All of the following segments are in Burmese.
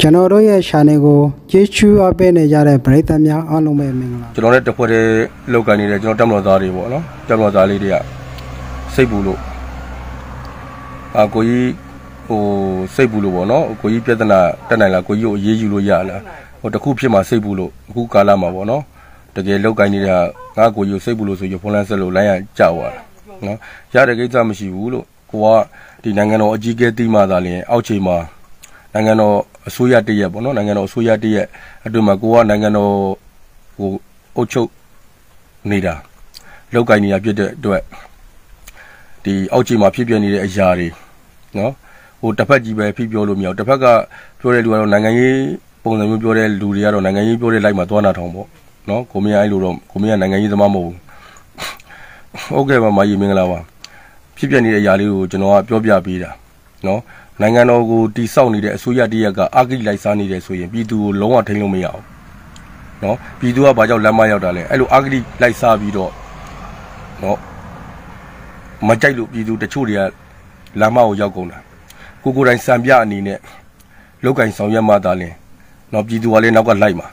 ကျွန်တော်တို့ရဲ့ channel ကိုကျေးဇူးအပ်နေကြတဲ့ပရိသတ်များအားလုံးပဲမင်္ဂလာကျွန်တော်လည်းတစ်ဖွဲ့တည်းလောက်ကန်နေတဲ့ကျွန်တော်တက်မတော်သားတွေပေါ့နော်တက်မတော်သားလေးတွေကစိတ်ပူလို့အာကိုကြီးဟိုစိတ်ပူလို့ပေါ့နော်ကိုကြီးပြဿနာတက်နိုင်လားကိုကြီးကိုအေးအေးယူလို့ရလားဟိုတစ်ခုဖြစ်မှစိတ်ပူလို့အခုကာလမှာပေါ့နော်တကယ်လောက်ကန်နေတဲ့ငါကိုကြီးကိုစိတ်ပူလို့ဆိုရဖုန်းလန်းဆက်လို့လိုင်းရကြောက်သွားတာနော်ရတဲ့ကိစ္စမရှိဘူးလို့ကိုကဒီနိုင်ငံတော်အကြီးအကဲတိမှသာလျှင်အောက်ခြေမှာနိုင်ငံတော် အစိုးရတရက်ပေါ့နော်နိုင်ငံတော်အစိုးရတရက်အတွင်းမှာကိုကနိုင်ငံတော်ဟိုအုပ်ချုပ်နေတာလောက်ကင်နေတာဖြစ်တဲ့အတွက်ဒီအောက်ခြေမှာဖြစ်ပြနေတဲ့အရာတွေနော်ဟိုတစ်ဖက်ကြီးပဲဖြစ်ပြောလို့မရဘူးတစ်ဖက်ကပြောတဲ့လူကတော့နိုင်ငံရေးပုံစံမျိုးပြောတဲ့လူတွေကတော့နိုင်ငံရေးပြောတဲ့လိုက်မှာသွားနာထောင်ပေါ့နော်ကိုမင်းအဲ့လိုတော့ကိုမင်းကနိုင်ငံရေးသမားမဟုတ်ဘူးဟုတ်ကဲ့ပါမကြီးမင်္ဂလာပါဖြစ်ပြနေတဲ့အရာလေးကိုကျွန်တော်ကပြောပြပေးတာနော် နိုင်ငံတော်ကိုတိစောက်နေတဲ့အစိုးရတရက်ကအဂိလိုက်စားနေတယ်ဆိုရင်ပြည်သူကိုလုံးဝထိန်းလို့မရဘူးနော်ပြည်သူကဘာကြောင့်လမ်းမရောက်တာလဲအဲ့လိုအဂိလိုက်စားပြီးတော့နော်မကြိုက်လို့ပြည်သူတချို့တွေကလမ်းမကိုရောက်ကုန်တာကိုကိုယ်တိုင်စံပြအနေနဲ့လောက်ကင်ဆောင်ရွက်မှသာလင်နော်ပြည်သူကလည်းနောက်ကလိုက်မှာ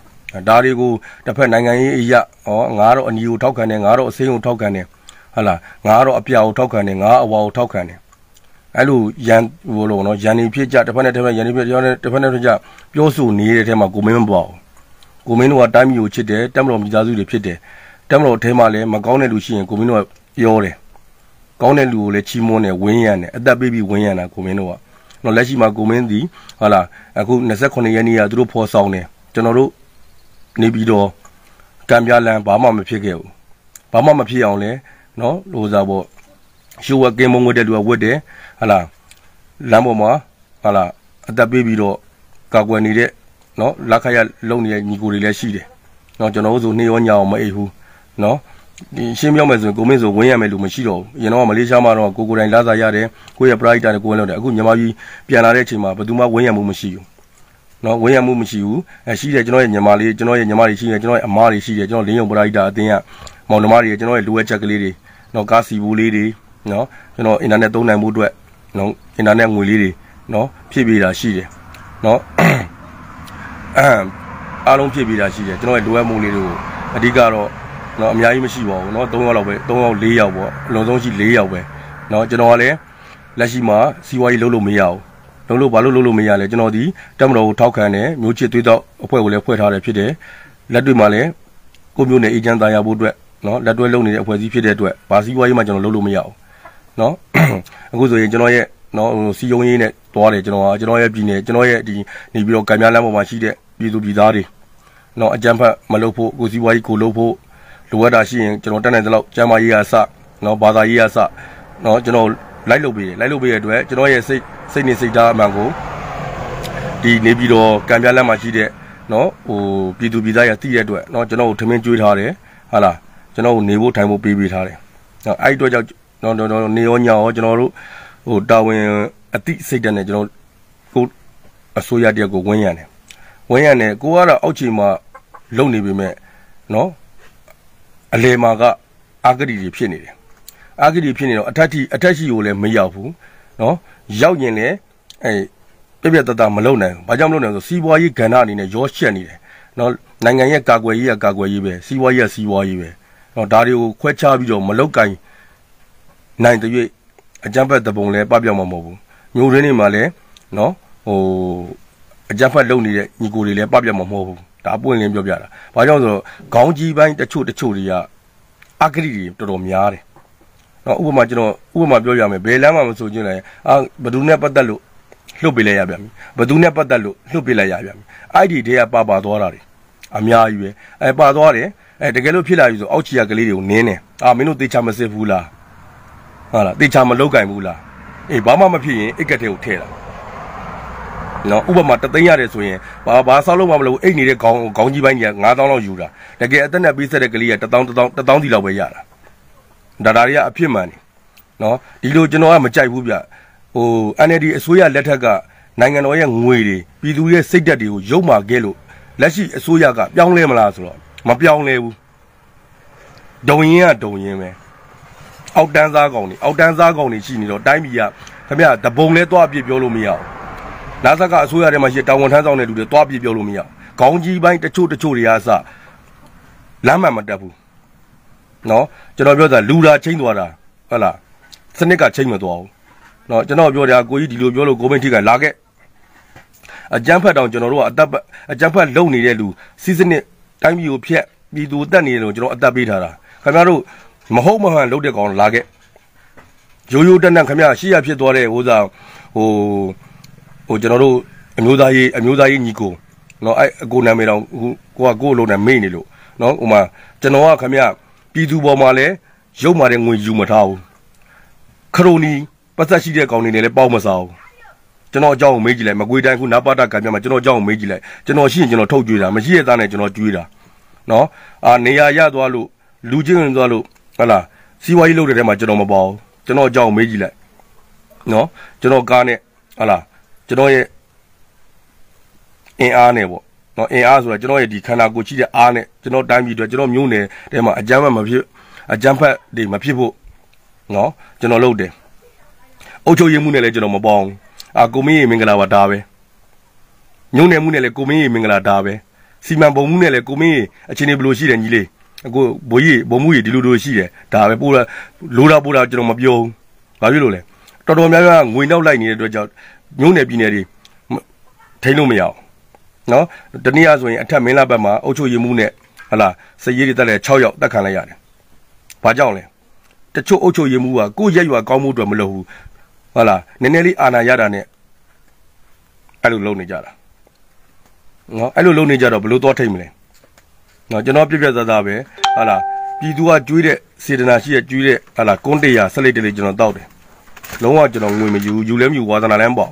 ဒါတွေကိုတစ်ဖက်နိုင်ငံရေးအရာဟောငါတော့အနီကိုထောက်ခံတယ်ငါတော့အစိမ်းကိုထောက်ခံတယ်ဟာလားငါတော့အပြာကိုထောက်ခံတယ်ငါအဝါကိုထောက်ခံတယ် အဲ့လိုရန်ဟိုလိုနော်ရန်နေဖြစ်ကြတစ်ဖက်နဲ့တစ်ဖက်ရန်နေဖြစ်တစ်ဖက်နဲ့တစ်ဖက်နဲ့တစ်ဖက်ပြောဆိုနေတဲ့အထဲမှာကိုမင်းမပေါ့ကိုမင်းတို့ကတိုင်းမျိုးကိုချစ်တယ်တက်မတော်မိသားစုတွေဖြစ်တယ်တက်မတော်အထဲမှာလည်းမကောင်းတဲ့လူရှိရင်ကိုမင်းတို့ကပြောတယ်ကောင်းတဲ့လူကိုလည်းချီးမွမ်းတယ်ဝင်းရံတယ်အသက်ပေးပြီးဝင်းရံတာကိုမင်းတို့ကနော်လက်ရှိမှာကိုမင်းဒီဟာလားအခု28ရက်နေ့ကသူတို့ဖော်ဆောင်တယ်ကျွန်တော်တို့နေပြီးတော့ကံပြလန်ဘာမှမဖြစ်ခဲ့ဘူးဘာမှမဖြစ်အောင်လဲနော်ဟိုစားပေါ့ ရှိုးဝကင်းမုံဝတ်တဲ့လူကဝတ်တယ်ဟာလားလမ်းပေါ်မှာဟာလားအသက်ပေးပြီးတော့ကာကွယ်နေတဲ့နော်လက်ခရလုံနေတဲ့ညီကိုတွေလည်းရှိတယ်နော်ကျွန်တော်တို့ဆိုနေရောညာအောင်မအိပ်ဘူးနော်ဒီရှင်းပြောမယ်ဆိုရင်ကိုမင်းဆိုဝင်းရမယ်လို့မရှိတော့ဘူးအရင်တော့မလေးရှားမှာတော့ကိုကိုတိုင်လာစားရတယ်ကိုရဲ့ pride နဲ့ကိုဝင်လို့တယ်အခုမြန်မာပြည်ပြန်လာတဲ့အချိန်မှာဘယ်သူမှဝင်းရမှုမရှိဘူးနော်ဝင်းရမှုမရှိဘူးအဲရှိတယ်ကျွန်တော်ရဲ့ညီမလေးကျွန်တော်ရဲ့ညီမတွေရှိတယ်ကျွန်တော်ရဲ့အမတွေရှိတယ်ကျွန်တော်လင်းယုံ pride အတင်းကမောင်နှမတွေကျွန်တော်ရဲ့လိုအပ်ချက်ကလေးတွေနော်ကားစီဘူးလေးတွေ နော်ကျွန်တော်အင်တာနက်သုံးနိုင်မှုအတွက်နော်အင်တာနက်ငွေလေးတွေနော်ဖြည့်ပေးတာရှိတယ်နော်အားလုံးဖြည့်ပေးတာရှိတယ်ကျွန်တော်ရဲ့လိုအပ်မှုလေးတွေကိုအဓိကတော့နော်အများကြီးမရှိပါဘူးနော်3ယောက်လောက်ပဲ3ယောက်4ယောက်ပေါ့အလုံးစုံရှိ4ယောက်ပဲနော်ကျွန်တော်ကလည်းလက်ရှိမှာစီးပွားရေးလုပ်လို့မရဘူးလုံးလို့ဘာလို့လုပ်လို့မရလဲကျွန်တော်ဒီတက်မတော်ကိုထောက်ခံတယ်မျိုးချစ်သွေးတော့အဖွဲ့ကိုလည်းဖွဲ့ထားတယ်ဖြစ်တယ်လက်တွေ့မှာလည်းကိုမျိုးနဲ့အေဂျင့်သားရဖို့အတွက်နော်လက်တွဲလုပ်နေတဲ့အဖွဲ့အစည်းဖြစ်တဲ့အတွက်ဘာစီးပွားရေးမှကျွန်တော်လုပ်လို့မရဘူး နော်အခုဆိုရင်ကျွန်တော်ရဲ့နော်စီယုံရေးနဲ့တွားတယ်ကျွန်တော်ကကျွန်တော်ရဲ့ပြည်နယ်ကျွန်တော်ရဲ့ဒီနေပြီးတော့ကံများလမ်းပေါ်မှာရှိတဲ့ပြည်သူပြည်သားတွေနော်အကြမ်းဖက်မလုပ်ဖို့ကိုစီးပွားရေးကိုလုပ်ဖို့လိုအပ်တာရှိရင်ကျွန်တော်တက်နိုင်တဲ့လောက်ကျမ်းမာရေးအစနော်ဘာသာရေးအစနော်ကျွန်တော်လိုက်လုပ်ပေးတယ်လိုက်လုပ်ပေးတဲ့အတွက်ကျွန်တော်ရဲ့စိတ်စိတ်နေစိတ်ဓာတ်အမှန်ကိုဒီနေပြီးတော့ကံပြလမ်းမှာရှိတဲ့နော်ဟိုပြည်သူပြည်သားရတည်တဲ့အတွက်နော်ကျွန်တော်ကိုထမင်းကျွေးထားတယ်ဟာလားကျွန်တော်ကိုနေဖို့ထိုင်ဖို့ပေးပေးထားတယ်နော်အဲ့ဒီအတွက်ကြောင့် နော်နော်နေရောညရောကျွန်တော်တို့ဟိုတာဝန်အတိစိတ်ဓာတ်နဲ့ကျွန်တော်ကိုအစိုးရတရက်ကိုဝင်းရံတယ်ဝင်းရံတယ်ကိုကတော့အောက်ခြေမှာလုံနေပြီမဲ့နော်အလေမာကအာဂတိတွေဖြစ်နေတယ်အာဂတိဖြစ်နေတော့အထက်ထိအထက်ရှိကိုလည်းမရောက်ဘူးနော်ရောက်ရင်လည်းအဲပြပြတတမလုံနိုင်ဘူးဘာကြောင့်မလုံနိုင်လဲဆိုစီးပွားရေးကဏ္ဍအနေနဲ့ရောရှက်နေတယ်နော်နိုင်ငံရဲ့ကာကွယ်ရေးကကာကွယ်ရေးပဲစီးပွားရေးကစီးပွားရေးပဲနော်ဒါတွေကိုခွဲခြားပြီးတော့မလုတ်ကင် နိုင်တဲ့၍အကြမ်းဖက်တပုံလဲပပြောင်းမှာမဟုတ်ဘူးမျိုးရင်းနေမှာလဲနော်ဟိုအကြမ်းဖက်လုပ်နေတဲ့ညီကိုတွေလည်းပပြောင်းမှာမဟုတ်ဘူးဒါပွင့်လင်းပြောပြတာဘာကြောင့်ဆိုတော့ခေါင်းကြီးပိုင်းတချို့တချို့တွေကအဂတိတွေတော်တော်များတယ်နော်ဥပမာကျွန်တော်ဥပမာပြောရမယ်ဘယ်လမ်းမှမဆိုချင်းလဲအာဘသူနဲ့ပတ်သက်လို့လှုပ်ပေးလိုက်ရပြန်ပြီဘသူနဲ့ပတ်သက်လို့လှုပ်ပေးလိုက်ရပြန်ပြီအဲ့ဒီတွေကပါပါသွားတာတွေအများကြီးပဲအဲပါသွားတယ်အဲတကယ်လို့ဖြစ်လာပြီဆိုအောက်ချီရကလေးတွေကိုနင်းတယ်အာမင်းတို့တေချာမစစ်ဘူးလား ဟုတ်လားတေချာမလောက်ကင်ဘူးလားအေးဘာမှမဖြစ်ရင်အိတ်ကက်ထဲကိုထည့်တာနော်ဥပမာတသိန်းရတယ်ဆိုရင်ဘာဘာဆောက်လို့မှမလုပ်အိတ်နေတဲ့ခေါင်းခေါင်းကြီးပိုင်းကြီးက9000လောက်ယူတာတကယ်အသက်နဲ့ပေးဆက်တဲ့ကလေးက1000 1000 1000စီလောက်ပဲရတာဒါဒါတွေကအဖြစ်မှန်နေနော်ဒီလိုကျွန်တော်ကမကြိုက်ဘူးဗျဟို NLD အစိုးရလက်ထက်ကနိုင်ငံတော်ရဲ့ငွေတွေပြည်သူရဲ့စိတ်ဓာတ်တွေကိုရုပ်မာခဲ့လို့လက်ရှိအစိုးရကပြောင်းလဲမလားဆိုတော့မပြောင်းလဲဘူးဒုံရင်ကဒုံရင်ပဲ အောက်တန်းစားကောင်တွေအောက်တန်းစားကောင်တွေရှိနေတော့တိုင်းပြည်ကခင်ဗျတပုံလဲတော့အပြစ်ပြောလို့မရဘူးနာဇက်ကအစိုးရထဲမှာရှိတာဝန်ထမ်းဆောင်တဲ့လူတွေတွားပြပြောလို့မရခေါင်းကြီးပိုင်းတချို့တချို့တွေကအစလမ်းမှန်မတက်ဘူးနော်ကျွန်တော်ပြောတာလူလာချင်းသွားတာဟုတ်လားစနစ်ကချင်းမသွားဘူးနော်ကျွန်တော်ပြောတယ်ကိုကြီးဒီလိုပြောလို့ကိုမင်းထိကလာခဲ့အကြမ်းဖက်တောင်ကျွန်တော်တို့ကအသက်အကြမ်းဖက်လုံနေတဲ့လူစီးစနစ်တိုင်းပြည်ကိုဖျက်ပြည်သူတက်နေတယ်လို့ကျွန်တော်အသက်ပေးထားတာခင်ဗျားတို့ မဟုတ်မဟန်လုပ်တဲ့ကောင်လာခဲ့ရိုးရိုးတက်တက်ခင်ဗျာရှေ့ရဖြစ်သွားတဲ့ဟိုစားဟိုဟိုကျွန်တော်တို့အမျိုးသားရေးအမျိုးသားရေးညီကိုနော်အဲ့အကိုနာမည်တော့ကိုကကိုအလုံးနဲ့မေ့နေလို့နော်ဟိုမှာကျွန်တော်ကခင်ဗျာပြည်သူပေါ်မှာလဲရုပ်မာတဲ့ငွေယူမထားဘူးခရိုနီပတ်သက်ရှိတဲ့ကောင်တွေနဲ့လည်းပေါက်မစားဘူးကျွန်တော်အကြောင်းကိုမေးကြည့်လိုက်မကွေးတိုင်းခုနပါတာကံပြမှာကျွန်တော်အကြောင်းကိုမေးကြည့်လိုက်ကျွန်တော်ရှိရင်ကျွန်တော်ထုတ်ကြွေးတာမရှိတဲ့သားနဲ့ကျွန်တော်ကြွေးတာနော်အာနေရာရသွားလို့လူချင်းဝင်သွားလို့ ဟလာစီးပွားရေးလုပ်တဲ့ထဲမှာကျွန်တော်မပေါဘူးကျွန်တော်အကြောင်းကိုမေးကြည့်လိုက်နော်ကျွန်တော်ကားနဲ့ဟလာကျွန်တော်ရဲ့အင်အားနဲ့ပေါ့နော်အင်အားဆိုတာကျွန်တော်ရဲ့ဒီခန္ဓာကိုယ်ရှိတဲ့အားနဲ့ကျွန်တော်တိုင်းပြည်အတွက်ကျွန်တော်မျိုးနယ်ထဲမှာအကြမ်းဖက်မဖြစ်အကြမ်းဖက်တွေမဖြစ်ဖို့နော်ကျွန်တော်လုပ်တယ်အုပ်ချုပ်ရေးမှုနဲ့လည်းကျွန်တော်မပေါအောင်အာကိုမင်းရေမင်္ဂလာပါဒါပဲညုံနယ်မှုနဲ့လည်းကိုမင်းရေမင်္ဂလာဒါပဲစီမံပုံမှုနဲ့လည်းကိုမင်းရေအချင်းတွေဘယ်လိုရှိတယ်ညီလေး အခုဘိုးကြီးဘုံမှုကြီးဒီလိုလိုရှိတယ်ဒါပဲပို့လာလိုတာပို့တာကျွန်တော်မပြောဘူးဘာဖြစ်လို့လဲတော်တော်များများငွေနောက်လိုက်နေတဲ့အတွက်ကြောင့်ညုံနယ်ပြည်နယ်တွေထိန်းလို့မရအောင်နော်တနည်းအားဆိုရင်အထက်မင်းလာဘက်မှာအုပ်ချုပ်ရေးမှုနဲ့ဟလာစည်ရည်တွေတက်လဲ6ယောက်တက်ခံလိုက်ရတယ်ဘာကြောင့်လဲတချို့အုပ်ချုပ်ရေးမှုကကိုယ့်ရက်ရွာကောင်းမှုအတွက်မလုပ်ဘူးဟုတ်လားနည်းနည်းလေးအာနာရတာနဲ့အဲ့လိုလုပ်နေကြတာနော်အဲ့လိုလုပ်နေကြတော့ဘလို့တော့ထိတ်မလဲ နော်ကျွန်တော်ပြပြသားသားပဲဟာလားပြည်သူကကျွေးတဲ့စေတနာရှိတဲ့ကျွေးတဲ့ဟာလားကွန်းတရားဆက်လက်တလေးကျွန်တော်တောက်တယ်လုံးဝကျွန်တော်ငွေမယူယူလဲမယူဝါသနာလည်းမပေါ့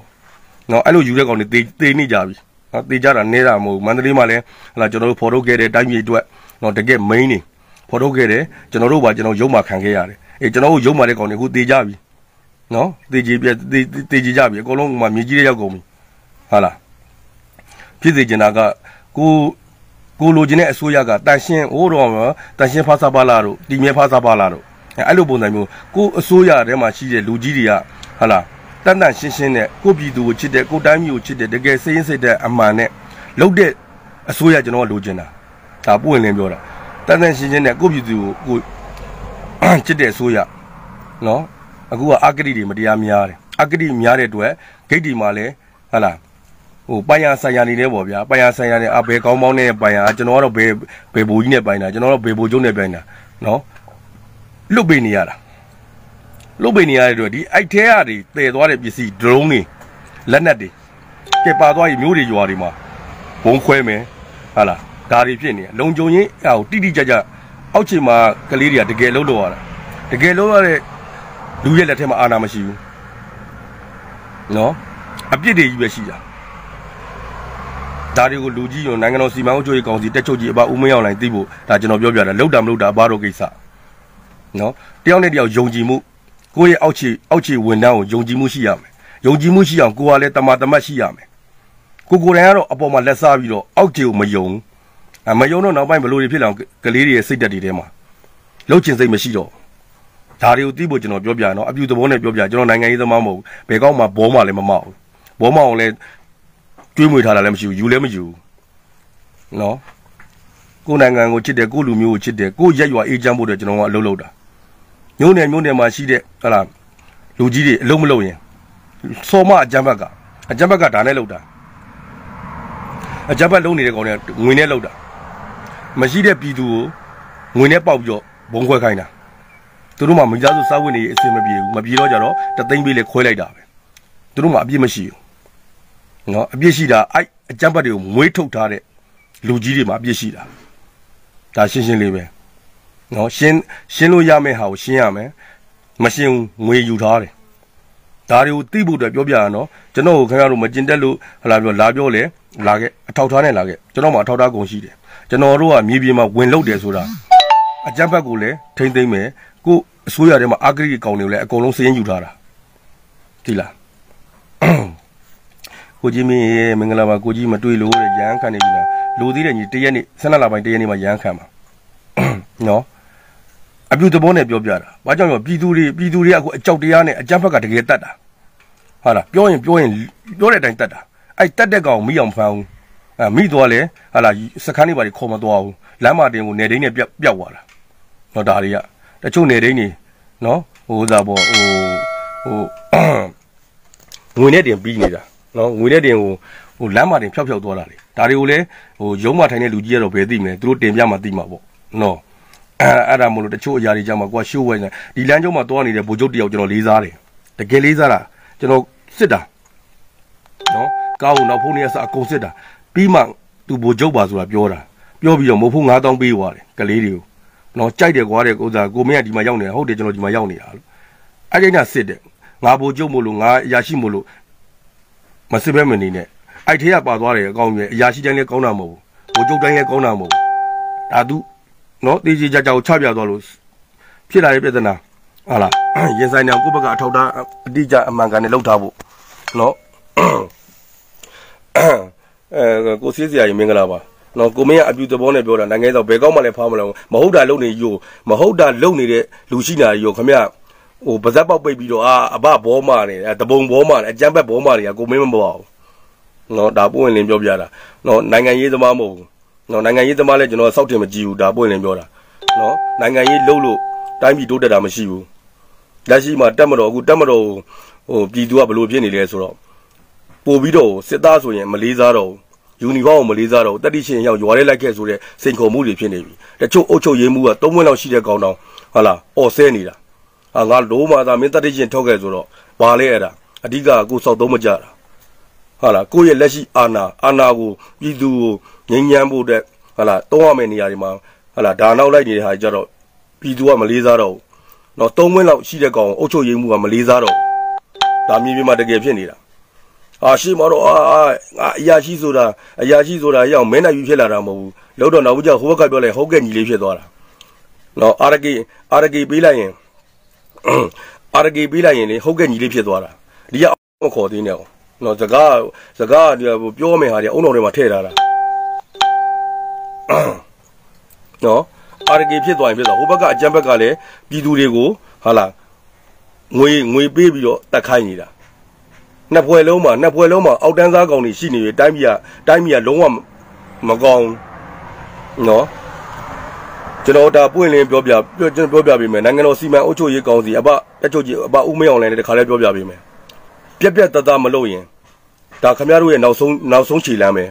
နော်အဲ့လိုယူတဲ့ကောင်တွေတေးတေးနေကြပြီနော်တေးကြတာနေတာမဟုတ်မန္တလေးမှာလည်းဟာလားကျွန်တော်တို့ဖော်ထုတ်ခဲ့တဲ့တိုင်းပြည်အတွက်နော်တကယ် main နေဖော်ထုတ်ခဲ့တယ်ကျွန်တော်တို့ပါကျွန်တော်ရုံမှခံခဲ့ရတယ်အေးကျွန်တော်တို့ရုံမှတဲ့ကောင်တွေခုတေးကြပြီနော်တေးကြီးပြတေးတေးကြီးကြပြီအကုန်လုံးကမြေကြီးတွေရောက်ကုန်ပြီဟာလားဖြစ်စေချင်တာကကို ကိုလိုချင်တဲ့အစိုးရကတန်ရှင်းဟိုတော့တန်ရှင်းဖားစားပါလာတို့တီမြဲဖားစားပါလာတို့အဲ့လိုပုံစံမျိုးကိုအစိုးရထဲမှာရှိတဲ့လူကြီးတွေကဟာလားတန်တန်ရှင်းရှင်းနဲ့ကိုပြည်သူကိုချစ်တဲ့ကိုတိုင်းမျိုးကိုချစ်တဲ့တကယ်စိတ်ရင်းစိတ်တဲ့အမှန်နဲ့လှုပ်တဲ့အစိုးရကျွန်တော်ကလိုချင်တာဒါပွင့်လင်းပြောတာတန်တန်ရှင်းရှင်းနဲ့ကိုပြည်သူကိုကိုချစ်တဲ့အစိုးရနော်အခုကအာဂတိတွေမတရားများတယ်အာဂတိများတဲ့အတွက်ဂိတ်ဒီမှာလဲဟာလား ဟိုပိုင်ရဆိုင်ရနေတယ်ပေါ့ဗျာပိုင်ရဆိုင်ရနေအဘယ်ကောင်းပေါင်းနဲ့ပိုင်ရကျွန်တော်ကတော့ဘယ်ဘယ်ဘူကြီးနဲ့ပိုင်တာကျွန်တော်တော့ဘယ်ဘူကျုံနဲ့ပိုင်တာနော်လွတ်ပေးနေရတာလွတ်ပေးနေရတဲ့အတွက်ဒီအိုက်ထဲရတွေတည်သွားတဲ့ပစ္စည်း drone တွေလက်နက်တွေကဲပါသွားရင်မျိုးတွေရွာတွေမှာဘုံခွဲမယ်ဟာလားဒါတွေဖြစ်နေလုံကြုံရင်ဟိုတိတိကျကျအောက်ခြေမှာကလေးတွေကတကယ်လုံးလို့ရတာတကယ်လုံးရတဲ့လူရဲ့လက်ထဲမှာအာဏာမရှိဘူးနော်အပြစ်တွေကြီးပဲရှိတာ ဒါတွေကိုလူကြီးရောနိုင်ငံတော်စီမံအုပ်ချုပ်ရေးကောင်စီတက်ချုပ်ကြီးအပါဦးမင်းအောင်လိုင်းသိဖို့ဒါကျွန်တော်ပြောပြတာလောက်တာမလောက်တာအဘာတို့ကိစ္စနော်တယောက်နဲ့တယောက်ယုံကြည်မှုကိုယ့်ရဲ့အောက်ခြေအောက်ခြေဝန်ထမ်းကိုယုံကြည်မှုရှိရမယ်ယုံကြည်မှုရှိအောင်ကိုယ်ကလည်းတမာတမတ်ရှိရမယ်ကိုကိုယ်တိုင်ကတော့အပေါ်မှာလက်စားပြီးတော့အောက်ခြေကိုမယုံအမယုံတော့နောက်ပိုင်းဘလို့တွေဖြစ်လောင်ကလေးတွေရဲ့စိတ်တက်တွေထဲမှာလှုပ်ချင်စိတ်မရှိတော့ဒါတွေကိုသိဖို့ကျွန်တော်ပြောပြနော်အပြူသဘောနဲ့ပြောပြကျွန်တော်နိုင်ငံရေးသမားမဟုတ်ဘူးဘယ်ကောက်မှဘောမှလည်းမမောက်ဘူးဘောမှအောင်လည်း တွေးမွေထားတာလည်းမရှိဘူးယူလည်းမယူနော်ကိုယ်နိုင်ငံကိုချစ်တယ်ကိုယ်လူမျိုးကိုချစ်တယ်ကိုယ်ရက်ရွာအေးချမ်းဖို့အတွက်ကျွန်တော်ကအလုပ်လုပ်တာမျိုးနယ်မျိုးနယ်မှာရှိတဲ့ဟလာလူကြီးတွေအလုံးမလုံးရင်စောမအကြမ်းဘက်ကအကြမ်းဘက်ကဒါနဲ့လုပ်တာအကြမ်းဘက်လုံးနေတဲ့ကောင်တွေငွေနဲ့လုပ်တာမရှိတဲ့ပြည်သူကိုငွေနဲ့ပေါက်ပြီးတော့ဘုံခွဲခိုင်းတာသူတို့မှမိသားစုစားဝတ်နေအဆင်မပြေဘူးမပြေတော့ကြတော့တသိန်းပေးလေခွဲလိုက်တာပဲသူတို့မှအပြစ်မရှိဘူး နော်အပြစ်ရှိတာအဲ့အကြမ်းဘက်တွေကိုမွေးထုတ်ထားတဲ့လူကြီးတွေမှာအပြစ်ရှိတာဒါရှင်းရှင်းလေးပဲနော်ရှင်းရှင်းလို့ရမယ့်ဟာကိုရှင်းရမယ်မရှင်းငွေယူထားတယ်ဒါတွေကိုသိဖို့အတွက်ပြောပြရအောင်နော်ကျွန်တော်ကိုခင်ဗျားတို့မကျင်တက်လို့ဟလာပြောလာပြောလေလာခဲ့အထောက်ထားနဲ့လာခဲ့ကျွန်တော်မှအထောက်ထားကုန်ရှိတယ်ကျွန်တော်တို့ကမြေပြင်မှာဝင်လုတ်တယ်ဆိုတာအကြမ်းဖက်ကိုလည်းထိမ့်သိမ့်မယ်ကိုအစိုးရထဲမှာအာဂရိကောင်တွေကိုလည်းအကုန်လုံးစည်ရင်ယူထားတာဒီလား ကိုကြီးမင်းရေမင်္ဂလာပါကိုကြီးမတွေ့လို့တဲ့ရန်ခံနေပြီလားလိုသေးတယ်ညီတရက်နေ့12လပိုင်းတရက်နေ့မှာရန်ခံပါနော်အပြုသဘောနဲ့ပြောပြတာဘာကြောင့်လဲပြည်သူတွေပြည်သူတွေကအခုအကြောက်တရားနဲ့အကြမ်းဖက်ကတကယ်တတ်တာဟာလားပြောရင်ပြောရင်ပြောတဲ့အတိုင်းတတ်တာအဲ့တက်တက်ကောင်မိအောင်ဖမ်းဘူးအဲမိသွားလဲဟာလာစခန်းတွေပါခေါ်မသွားဘူးလမ်းမတင်ကိုနေဒိန်းနဲ့ပြက်ပြက်သွားတာနော်ဒါတွေကတချို့နေဒိန်းနေနော်ဟိုစားပေါ့ဟိုဟိုငွေနဲ့တင်ပြီးနေတာ နော်ငွေနဲ့တင်ဟိုဟိုလမ်းမတင်ဖျောက်ဖျောက်သွားတာလေဒါတွေကိုလည်းဟိုရုံးမထိုင်တဲ့လူကြီးကတော့ဘယ်သိမလဲသူတို့တင်ပြမှသိမှာပေါ့နော်အဲ့အဲ့ဒါမလို့တချို့အရာတွေကြောင့်မှကိုကရှိုးဝဲနေဒီလမ်းကြောင်းမှာသွားနေတဲ့ဗိုလ်ချုပ်တယောက်ကျွန်တော်လေးစားတယ်တကယ်လေးစားတာကျွန်တော်စစ်တာနော်ကားကိုနောက်ဖုန်းနဲ့စအကုန်စစ်တာပြီးမှသူဗိုလ်ချုပ်ပါဆိုတာပြောတာပြောပြီးတော့မဟုတ်ဘူး9000ပေးသွားတယ်ကလေးတွေကိုနော်ကြိုက်တယ်ကွာတဲ့ဥစ္စာကိုမင်းကဒီမှာရောက်နေတာဟုတ်တယ်ကျွန်တော်ဒီမှာရောက်နေတာလို့အဲ့ဒီကစစ်တယ်ငါဗိုလ်ချုပ်မို့လို့ငါအရာရှိမို့လို့ မစစ်ဘဲမနေနဲ့အဲ့ထဲကပါသွားတယ်အကောင်းကြီးအရာရှိတိုင်းလည်းကောင်းတာမဟုတ်ဘူးဗိုလ်ချုပ်တိုင်းလည်းကောင်းတာမဟုတ်ဘူးဒါသူနော်တေးကြီးကြကြကိုချပြသွားလို့ဖြစ်လာတဲ့ပြဿနာဟာလားရင်ဆိုင်နေကိုယ့်ဘက်ကအထောက်ထားအတိအကျအမှန်ကန်နဲ့လောက်ထားဖို့နော်အဲကိုစီးစရာကြီးမင်္ဂလာပါနော်ကိုမင်းကအပြူသဘောနဲ့ပြောတာနိုင်ငံသောဘယ်ကောက်မှလည်းဖားမလို့မဟုတ်တာလုံနေယူမဟုတ်တာလုံနေတဲ့လူရှိနာရောခမရ ဟိုပါဇက်ပေါက်ပိတ်ပြီးတော့အာအဘဘောမာနေတပုံဘောမာနေအကြမ်းဘက်ဘောမာတွေကကိုမင်းမပေါ်ဘူးနော်ဒါပွင့်လင်းပြောပြတာနော်နိုင်ငံရေးသမားမဟုတ်ဘူးနော်နိုင်ငံရေးသမားလည်းကျွန်တော်စောက်တင်မကြည့်ဘူးဒါပွင့်လင်းပြောတာနော်နိုင်ငံရေးလှုပ်လို့တိုင်းပြည်တိုးတက်တာမရှိဘူးလက်ရှိမှာတက်မတော်အခုတက်မတော်ဟိုပြည်သူကဘလို့ဖြစ်နေလဲဆိုတော့ပို့ပြီးတော့စစ်သားဆိုရင်မလေးစားတော့ယူနီဖောင်းကိုမလေးစားတော့တက်တိရှင်ရောက်ရွာထဲလိုက်ခဲ့ဆိုတဲ့စိန်ခေါ်မှုတွေဖြစ်နေပြီတချို့အုပ်ချုပ်ရေးမှုက၃ဝင်းလောက်ရှိတဲ့ကောင်တောင်ဟာလာអော်ဆဲနေတာ ဟာငါလိုမှသာမင်းတက်တိရှင်ထုတ်ခဲ့ဆိုတော့ဘာလဲအဲ့ဒါအဓိကကိုစောက်သုံးမကြတာဟာလာကိုယ့်ရဲ့လက်ရှိအာဏာအာဏာကိုပြည်သူကိုငြိမ်းချမ်းဖို့အတွက်ဟာလာတောင်းရမယ့်နေရာတွေမှာဟာလာဒါနောက်လိုက်နေတဲ့ဟာကြတော့ပြည်သူကမလေးစားတော့ဘူးနော်သုံးဝင်းလောက်ရှိတဲ့ကောင်အုပ်ချုပ်ရေးမှုကမလေးစားတော့ဒါမြေပြင်မှာတကယ်ဖြစ်နေတာအာရှိမတော့အာအာအရာရှိဆိုတာအရာရှိဆိုတာရောက်မင်းနိုင်ယူဖြစ်လာတာမဟုတ်ဘူးလောက်တော့နောက်ဘူးကျဟိုဘက်ကပြောလိုက်ဟုတ်ကဲ့ညီလေးဖြစ်သွားတာနော်အာရကေအာရကေပေးလိုက်ရင် အာရကေပေးလိုက်ရင်လေဟုတ်ကဲ့ညီလေးဖြစ်သွားတာဒီကမခေါ်သေးနဲ့နော်စကားစကားပြောမယ်ဟာဒီအုံတော်တွေမှာထည့်ထားတာနော်အာရကေဖြစ်သွားရင်ဖြစ်သွားဟိုဘက်ကအကြမ်းဘက်ကလည်းပြည်သူတွေကိုဟာလာငွေငွေပေးပြီးတော့တက်ခိုင်းနေတာနှစ်ဖွဲလုံးမှာနှစ်ဖွဲလုံးမှာအောက်တန်းစားကောင်တွေရှိနေပြီတိုင်းပြည်ကတိုင်းပြည်ကလုံးဝမကောင်းနော် ကျွန်တော်ဒါပွင့်လင်းပြောပြကျွန်တော်ပြောပြပေးမယ်နိုင်ငံတော်စီမံအုပ်ချုပ်ရေးကောင်စီအပတက်ချုပ်ကြီးအပဦးမင်းအောင်လည်းတခါလဲပြောပြပေးမယ်ပြက်ပြက်တသားမလုပ်ရင်ဒါခမရတို့ရဲ့နောက်ဆုံးနောက်ဆုံးခြေလမ်းပဲ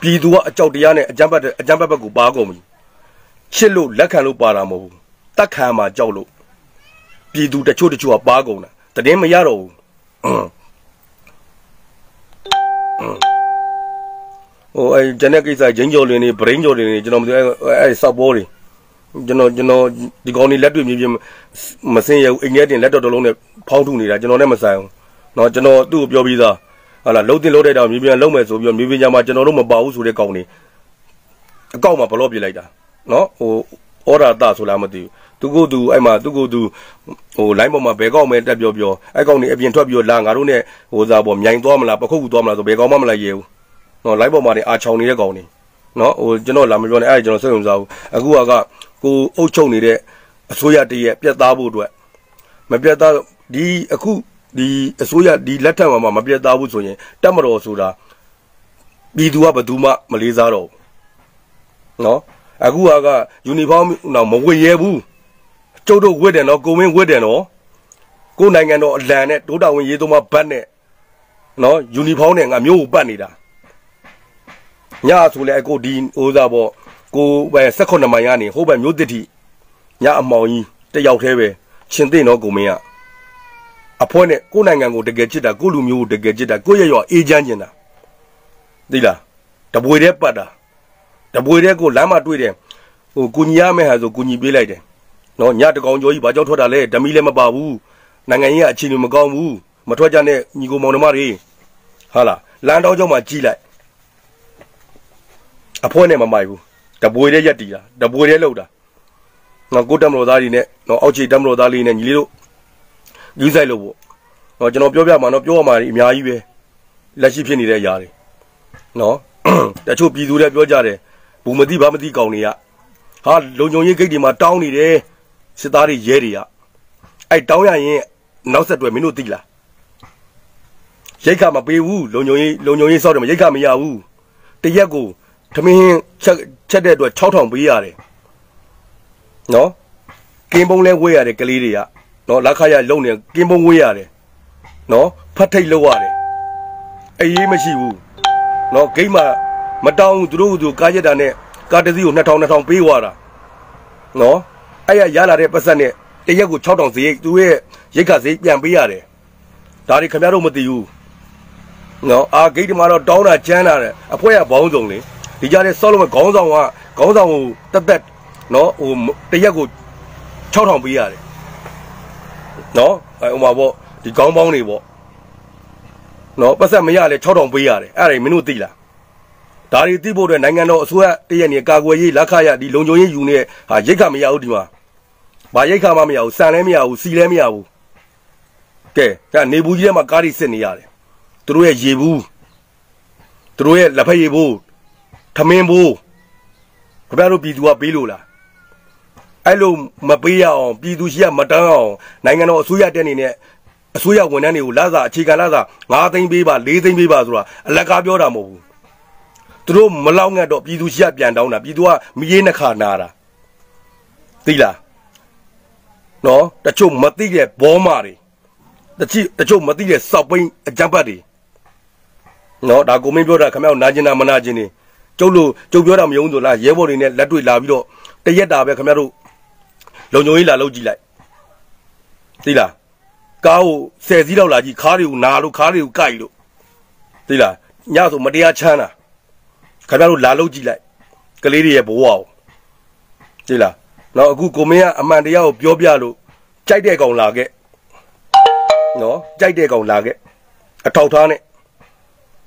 ပြည်သူကအကြောက်တရားနဲ့အကြမ်းဖက်အကြမ်းဖက်ဘက်ကိုပါကုန်ပြီချစ်လို့လက်ခံလို့ပါတာမဟုတ်ဘူးတတ်ခံမှာကြောက်လို့ပြည်သူတချို့တချို့ကပါကုန်တာတည်င်းမရတော့ဘူး ဟိုအဲဂျန်တဲ့ကိစ္စဂျင်းကျော်လင်းနေဗရိန်းကျော်လင်းနေကျွန်တော်မသိအဲစောက်ဘောတွေကျွန်တော်ကျွန်တော်ဒီကောင်လေးလက်တွေ့မြင်ပြမစင်ရဘူးအိမ်ထဲတင်လက်တော်တစ်လုံးနဲ့ဖောင်းထုနေတာကျွန်တော်နဲ့မဆိုင်ဘူးเนาะကျွန်တော်သူ့ကိုပြောပြီးသားဟာလာလုံးတင်လုံးတဲ့တောင်မြေပြန်လုံးမယ်ဆိုပြီးတော့မြေပြန်မှာကျွန်တော်တို့မပါဘူးဆိုတဲ့ကောင်တွေအကောက်မှာဘလော့ပြလိုက်တာเนาะဟိုဩရာတာဆိုလားမသိဘူးသူကိုသူအဲ့မှာသူကိုသူဟို line ပေါ်မှာဘယ်ကောက်မဲတက်ပြောပြောအဲ့ကောင်နေအပြင်ထွက်ပြီးလာငါတို့ ਨੇ ဟိုစားပေါ်မြိုင်သွားမလားပခုတ်ကူသွားမလားဆိုဘယ်ကောင်မှမလိုက်ရဲဘူး နော် line ပေါ်မှာနေအာချောင်နေတဲ့ကောင်နေနော်ဟိုကျွန်တော်လာမပြောနဲ့အဲ့ကျွန်တော်စိတ်ဝင်စားဘူးအခုကကိုအုပ်ချုပ်နေတဲ့အစိုးရတည်းရဲ့ပြတ်သားဖို့အတွက်မပြတ်သားဒီအခုဒီအစိုးရဒီလက်ထက်မှာမပြတ်သားဘူးဆိုရင်တက်မတော်ဆိုတာပြည်သူကဘယ်သူမှမလေးစားတော့ဘူးနော်အခုကယူနီဖောင်းတော့မဝတ်ရဲဘူးကျုပ်တို့ဝတ်တယ်နော်ကိုဝင်းဝတ်တယ်နော်ကိုနိုင်ငံတော်အလံနဲ့ဒိုးတာဝင်ရေးသုံးမဘတ်နဲ့နော်ယူနီဖောင်းနဲ့ငါမျိုးကိုပတ်နေတာ ညဆိုလဲအခုဒီဟိုစားပေါ့ကိုပဲ16မိုင်ကနေဟိုဘက်မျိုးတစ်ထိညအမောင်ကြီးတယောက်တည်းပဲရှင်သိနော်ကိုမင်းကအဖွဲနဲ့ကိုနိုင်ငံကိုတကယ်ချစ်တာကိုလူမျိုးကိုတကယ်ချစ်တာကိုရရအေးချမ်းကျင်တာသိလားတပွေတဲ့ပတ်တာတပွေတဲ့ကိုလမ်းမှာတွေ့တယ်ဟိုကုညီရမယ်ဟာဆိုကုညီပေးလိုက်တယ်နော်ညတကောင်ကျော်ကြီးဘာကြောင့်ထွက်တာလဲဓမီလည်းမပါဘူးနိုင်ငံရေးအခြေအနေမကောင်းဘူးမထွက်ကြနဲ့ညီကိုမောင်နှမတွေဟာလားလမ်းတောင်းကြောင့်မှကြီးလိုက် အဖွဲနဲ့မမိုက်ဘူးတပွေတဲ့ရက်တီတာတပွေတဲ့လောက်တာနော်ကိုတက်မလို့သားတွေနဲ့နော်အောက်ခြေတက်မလို့သားလေးနဲ့ညီလေးတို့ယူဆိုင်လို့ပေါ့နော်ကျွန်တော်ပြောပြမှာနော်ပြောရမှာအများကြီးပဲလက်ရှိဖြစ်နေတဲ့အရာတွေနော်တချို့ပြည်သူတွေပြောကြတယ်ဘူမသိဘာမသိကောင်တွေကဟာလုံခြုံရေးဂိတ်တွေမှာတောင်းနေတယ်စစ်သားတွေရဲတွေကအဲ့တောင်းရရင်နောက်ဆက်တွဲမင်းတို့သိလားရိတ်ခါမပေးဘူးလုံညုံရေးလုံညုံရေးစောက်တယ်မရိတ်ခါမရဘူးတရက်ကို ထမင်းချက်ချက်တဲ့အတွက်6000ပေးရတယ်နော်ကင်းပုံးလဲဝေးရတယ်ကလေးတွေကနော်လက်ခရလုံနေကင်းပုံးဝေးရတယ်နော်ဖတ်ထိတ်လောက်ရတယ်အေးမရှိဘူးနော်ဂိတ်မှာမတောင်းသူတို့သူကားရက်တာနဲ့ကားတစ်စီးကို2000 2000ပေးသွားတာနော်အဲ့ရရလာတဲ့ပတ်စံနဲ့တရက်ကို6000ဈေးသူရဲ့ရိတ်ခဈေးပြန်ပေးရတယ်ဒါတွေခင်ဗျားတို့မသိဘူးနော်အာဂိတ်ဒီမှာတော့တောင်းတာကျန်းတာတဲ့အဖွဲ့ကဘောင်းစုံလေ ဒီကြတဲ့ဆော့လို့ခေါင်းဆောင်ကခေါင်းဆောင်ကိုတက်တက်နော်ဟိုတရက်ကို6000ပေးရတယ်နော်အဲဟိုမှာပေါ့ဒီခေါင်းပေါင်းတွေပေါ့နော်ပတ်ဆက်မရလဲ6000ပေးရတယ်အဲ့ဒါမင်းတို့သိလားဒါတွေသိဖို့အတွက်နိုင်ငံတော်အစိုးရတရက်နေကာကွယ်ရေးလက်ခရဒီလုံခြုံရေးယူနေဟာရိတ်ခမရဘူးဒီမှာဘာရိတ်ခမှမရဘူးစံလည်းမရဘူးစီလည်းမရဘူးကဲဒါနေဘူးကြီးထဲမှာကားတွေစစ်နေရတယ်သူတို့ရဲ့ရေဘူးသူတို့ရဲ့လက်ဖက်ရည်ဘူး ထမင်းဘူးခင်ဗျားတို့ပြည်သူကပေးလို့လားအဲ့လိုမပေးရအောင်ပြည်သူရှိရမတန်းအောင်နိုင်ငံတော်အစိုးရတက်နေနဲ့အစိုးရဝန်ထမ်းတွေကိုလာစာအခြေခံလာစာ9သိန်းပေးပါ4သိန်းပေးပါဆိုတာအလကားပြောတာမဟုတ်ဘူးသူတို့မလောက်ငတ်တော့ပြည်သူရှိရပြန်တောင်းတာပြည်သူကမရေးနှခါနာတာသိလားနော်တချို့မသိတဲ့ဘောမာတွေတချို့တချို့မသိတဲ့စောက်ပိန်းအကြမ်းဖက်တွေနော်ဒါကိုမင်းပြောတာခမောက်နာကျင်တာမနာကျင်နေ ကျုပ်လို့ကျုပ်ပြောတာမယုံဆိုလားရဲဘော်တွေနဲ့လက်တွေ့လာပြီးတော့တရက်တာပဲခမောက်တို့လုံညုံကြီးလာလုပ်ကြည့်လိုက်သိလားကားကိုဆယ်စီးတော့လာကြည့်ခါးတွေကိုနာလို့ခါးတွေကိုကိုက်လို့သိလားညဆိုမတရားချမ်းတာခင်ဗျားတို့လာလို့ကြည့်လိုက်ကလေးတွေရဲ့ဘဝကိုသိလားနော်အခုကိုမင်းကအမှန်တရားကိုပြောပြလို့ကြိုက်တဲ့ကောင်လာခဲ့နော်ကြိုက်တဲ့ကောင်လာခဲ့အထောက်ထားနဲ့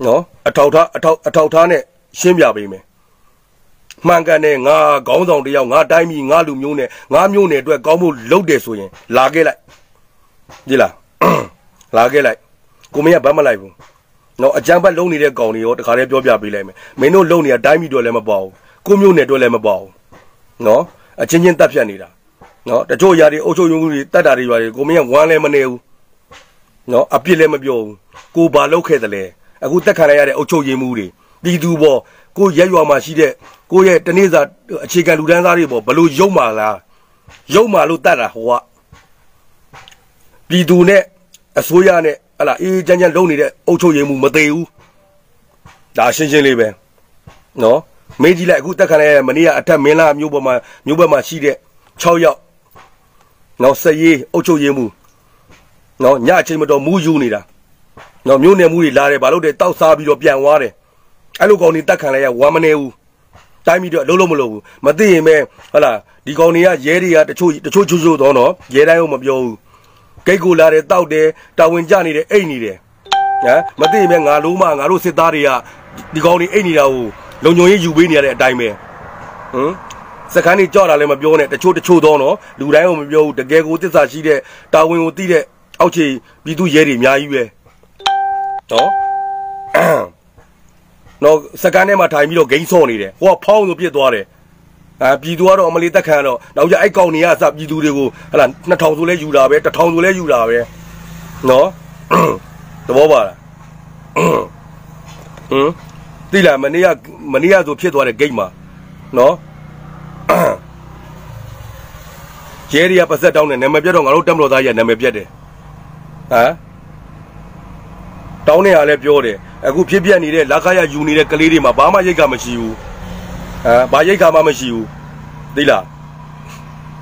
နော်အထောက်ထားအထောက်အထောက်ထားနဲ့ ရှင်းပြပေးမယ်မှန်ကန်တဲ့ငါခေါင်းဆောင်တယောက်ငါတိုင်းပြည်ငါလူမျိုးနဲ့ငါမျိုးနဲ့အတွက်ကောင်းဖို့လုပ်တယ်ဆိုရင် လာခဲ့လိုက်ကြည်လားလာခဲ့လိုက်ကိုမင်းကဘာမှလိုက်ဘူးနော်အကြမ်းဖက်လုံးနေတဲ့ကောင်တွေရောတခါတည်းပြောပြပေးလိုက်မယ်မင်းတို့လုံနေတာတိုင်းပြည်တွေလည်းမပေါ့ဘူးကိုမျိုးနဲ့တွေလည်းမပေါ့ဘူးနော်အချင်းချင်းတက်ဖြတ်နေတာနော်တချို့ຢာတွေအုပ်ချုပ်ရေးမှုတွေတက်တာတွေရွာတွေကိုမင်းကဝမ်းလည်းမနေဘူးနော်အပြစ်လည်းမပြောဘူးကိုဘာလုပ်ခဲ့တယ်လဲအခုတက်ခံရရတဲ့အုပ်ချုပ်ရေးမှုတွေ ပြည်သူပေါ်ကိုရက်ရွာမှာရှိတဲ့ကိုရဲ့တနေ့စာအခြေခံလူတန်းသားတွေပေါ်ဘလို့ရုံမာလားရုံမာလို့တတ်တာဟိုကပြည်သူနဲ့အစိုးရနဲ့ဟလာအေးချမ်းချမ်းလုံနေတဲ့အုပ်ချုပ်ရေးမှုမသေးဘူးဒါရှင်းရှင်းလေးပဲနော်မေးကြည့်လိုက်အခုတက်ခံရတဲ့မနေ့ကအထက်မင်းလာမျိုးပေါ်မှာမျိုးဘက်မှာရှိတဲ့6ယောက်နော်စရေးအုပ်ချုပ်ရေးမှုနော်ညအချိန်မတော်မူးယူနေတာနော်မျိုးနယ်မှုတွေလာတယ်ဘာလို့လဲတောက်စားပြီးတော့ပြန်သွားတယ် အဲ့လိုကောင်တွေတက်ခံလိုက်ရဝမ်းမနေဘူးတိုင်းပြီးတော့အလုံးလုံးမလုပ်ဘူးမသိရင်ပဲဟလာဒီကောင်တွေကရဲတွေကတချို့တချို့ချို့ချို့တော့နော်ရဲတိုင်းကိုမပြောဘူးဂိတ်ကိုလာတယ်တောက်တယ်တာဝန်ကြနေတယ်အိတ်နေတယ်ဟမ်မသိရင်ပဲငါလုံးမငါတို့စစ်သားတွေကဒီကောင်တွေအိတ်နေတာကိုလုံညုံရေးယူပေးနေရတဲ့အတိုင်းပဲဟမ်စကန်ကြီးကြောက်တာလည်းမပြောနဲ့တချို့တချို့တော့နော်လူတိုင်းကိုမပြောဘူးတကယ်ကိုတစ္ဆာရှိတဲ့တာဝန်ကိုသိတဲ့အောက်ခြေပြည်သူရဲတွေအများကြီးပဲနော် နော်စကန်ထဲမှာထိုင်ပြီးတော့ဂိမ်းဆော့နေတယ်ဟိုကဖောင်းဆိုပြစ်သွားတယ်အာပြည်သူကတော့အမလီတက်ခံတော့နောက်ကြအဲ့ကောင်တွေကစပြည်သူတွေကိုဟလာ2000ဆိုလဲယူလာပဲ1000ဆိုလဲယူလာပဲနော်သဘောပါလားဟမ်တိလာမနေ့ကမနေ့ကဆိုဖြစ်သွားတဲ့ဂိတ်မှာနော်ရဲရီကပါဆက်တောင်းတယ်နာမည်ပြတ်တော့ငါတို့တက်မလို့သားကြီးကနာမည်ပြတ်တယ်ဟမ် တောင်းနေရလဲပြောတယ်အခုဖြစ်ပြနေတဲ့လက်ခရယူနေတဲ့ကလေးတွေမှာဘာမှရိတ်ကမရှိဘူးဟမ်ဘာရိတ်ခါမှမရှိဘူးသိလား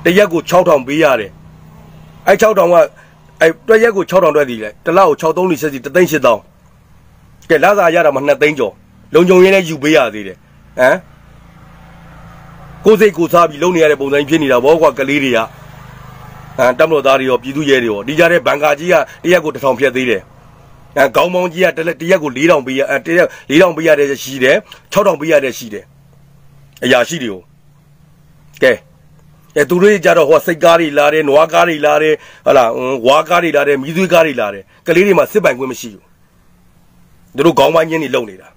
တရက်ကို6000ပေးရတယ်အဲ6000ကအဲတရက်ကို6000တွက်တည်လေတစ်လောက်ကို63လေးဆက်စီ3သိန်း8000ကဲလာစာရတာမှ2သိန်းကျော်လုံကြုံရင်းနဲ့ယူပေးရသေးတယ်ဟမ်ကိုစိတ်ကိုစားပြီးလုံနေရတဲ့ပုံစံဖြစ်နေတာဘောကွာကလေးတွေကဟမ်တမလို့သားတွေရောပြည်သူရဲတွေရောဒီကြတဲ့ဘန်ကာကြီးကတရက်ကို1000ဖြတ်သေးတယ် အဲခေါင်းမောင်းကြီးကတရက်တရက်ကို4000ပေးရအဲတရက်4000ပေးရတဲ့ရှိတယ်6000ပေးရတဲ့ရှိတယ်အရာရှိတွေကိုကဲအဲသူတို့ကြတော့ဟိုစိတ်ကားတွေလာတယ်နွားကားတွေလာတယ်ဟလာဝါကားတွေလာတယ်မြည်သွေးကားတွေလာတယ်ကလေးတွေမှာစစ်ပိုင်ခွင့်မရှိဘူးသူတို့ခေါင်းပိုင်းချင်းတွေလုံနေတာ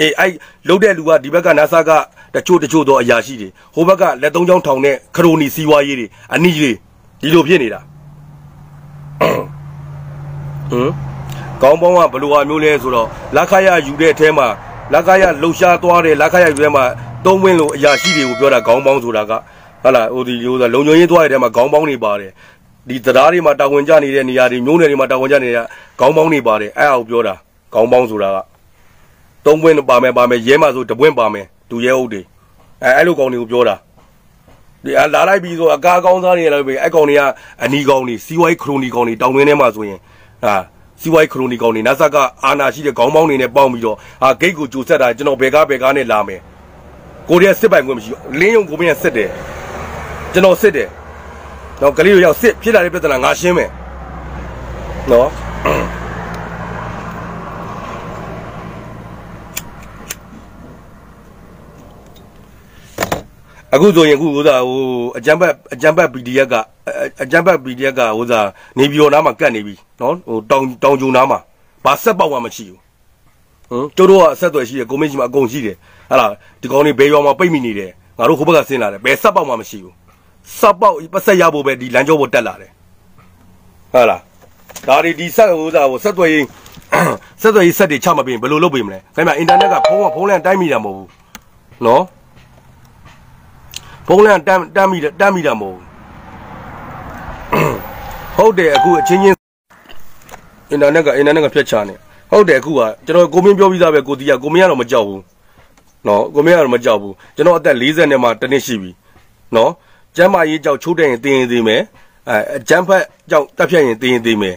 အေးအဲ့လုတ်တဲ့လူကဒီဘက်ကနာဆာကတချို့တချို့တော့အရာရှိတွေဟိုဘက်ကလက်သုံးချောင်းထောင်တဲ့ခရိုနီစီဝါရေးတွေအနီးတွေဒီလိုဖြစ်နေတာဟမ် ခေါင်းပေါင်းကဘယ်လိုဟာမျိုးလဲဆိုတော့လက်ခရယူတဲ့အထဲမှာလက်ခရလှုပ်ရှားသွားတယ်လက်ခရယူတဲ့မှာသုံးဝင်းလို့အရာရှိတွေကိုပြောတာခေါင်းပေါင်းဆိုတာကဟုတ်လားဟိုဒီဟိုဆိုလုံညွန်ရင်းသွားတဲ့ထဲမှာခေါင်းပေါင်းနေပါတယ်ဒီတရားတွေမှာတာဝန်ကျနေတဲ့နေရာတွေမျိုးနယ်တွေမှာတာဝန်ကျနေတဲ့ခေါင်းပေါင်းနေပါတယ်အဲ့အကိုပြောတာခေါင်းပေါင်းဆိုတာကသုံးဝင်းပါမယ်ပါမယ်ရဲမှာဆိုတပွင့်ပါမယ်သူရဲဟုတ်တယ်အဲအဲ့လိုကောင်တွေကိုပြောတာဒီအလာလိုက်ပြီးဆိုအကားကောင်းစားနေရလို့ပဲအဲ့ကောင်တွေကအနီကောင်တွေစီဝိုင်းခရိုနီကောင်တွေတောင်တွင်းထဲမှာဆိုရင်ဟာ စီဝိုင်းခရိုနီကောင်တွေနတ်ဆက်ကအာနာရှိတဲ့ခေါင်းပေါင်းတွေနဲ့ပေါင်းပြီးတော့ဟာဂိတ်ကိုကြိုဆက်တာကျွန်တော်ဘယ်ကားဘယ်ကားနဲ့လာမယ်ကိုရီးယားစစ်ပိုင်ခွင့်မရှိဘူးလင်းယုံကိုမင်းကစစ်တယ်ကျွန်တော်စစ်တယ်တော့ကလေးတို့ရောက်စစ်ဖြစ်လာတဲ့ပြဿနာငါရှင်းမယ်နော် အခုဆိုရင်အခုဟိုသာဟိုအကြံဘတ်အကြံဘတ် PDF ကအကြံဘတ် PDF ကဟိုသာနေပြည်တော်နားမှာကတ်နေပြီနော်ဟိုတောင်တောင်ကျုံနားမှာဘာဆက်ပေါက်မှမရှိဘူးဟမ်ကျတို့ကအဆက်အသွယ်ရှိတယ်ကိုမင်းကြီးမှာအကုန်ရှိတယ်ဟာလားဒီကောင်တွေဘယ်ရွာမှာပိတ်မိနေတယ်ငါတို့ဟိုဘက်ကဆင်းလာတယ်ဘယ်ဆက်ပေါက်မှမရှိဘူးဆက်ပေါက်ပတ်ဆက်ရဖို့ပဲဒီလမ်းကြောပေါ်တက်လာတယ်ဟာလားဒါတွေဒီဆက်ဟိုသာဟိုဆက်သွယ်ရေးဆက်သွယ်ရေးဆက်တွေချမပေးဘယ်လိုလုပ်ပေးမလဲခင်ဗျအင်တာနက်ကဖုန်းကဖုန်းလန်တိုင်းမိတာမဟုတ်ဘူးနော် ဖုန်းလန်တမ်းတမ်းမိတမ်းမိတာမဟုတ်ဟုတ်တယ်အခုအချင်းချင်းအင်တာနက်ကအင်တာနက်ကဖြတ်ချနေဟုတ်တယ်အခုကကျွန်တော်ကိုမင်းပြောပြီးသားပဲကိုတီးကကိုမင်းကတော့မကြောက်ဘူးနော်ကိုမင်းကတော့မကြောက်ဘူးကျွန်တော်အသက်40နဲ့မှတနည်းရှိပြီနော်ကျမ်းမာရေးကြောက်ချိုးတဲ့ရင်တင်းရင်သေးမယ်အဲအကျမ်းဖက်ကြောက်တက်ဖြတ်ရင်တင်းရင်သေးမယ်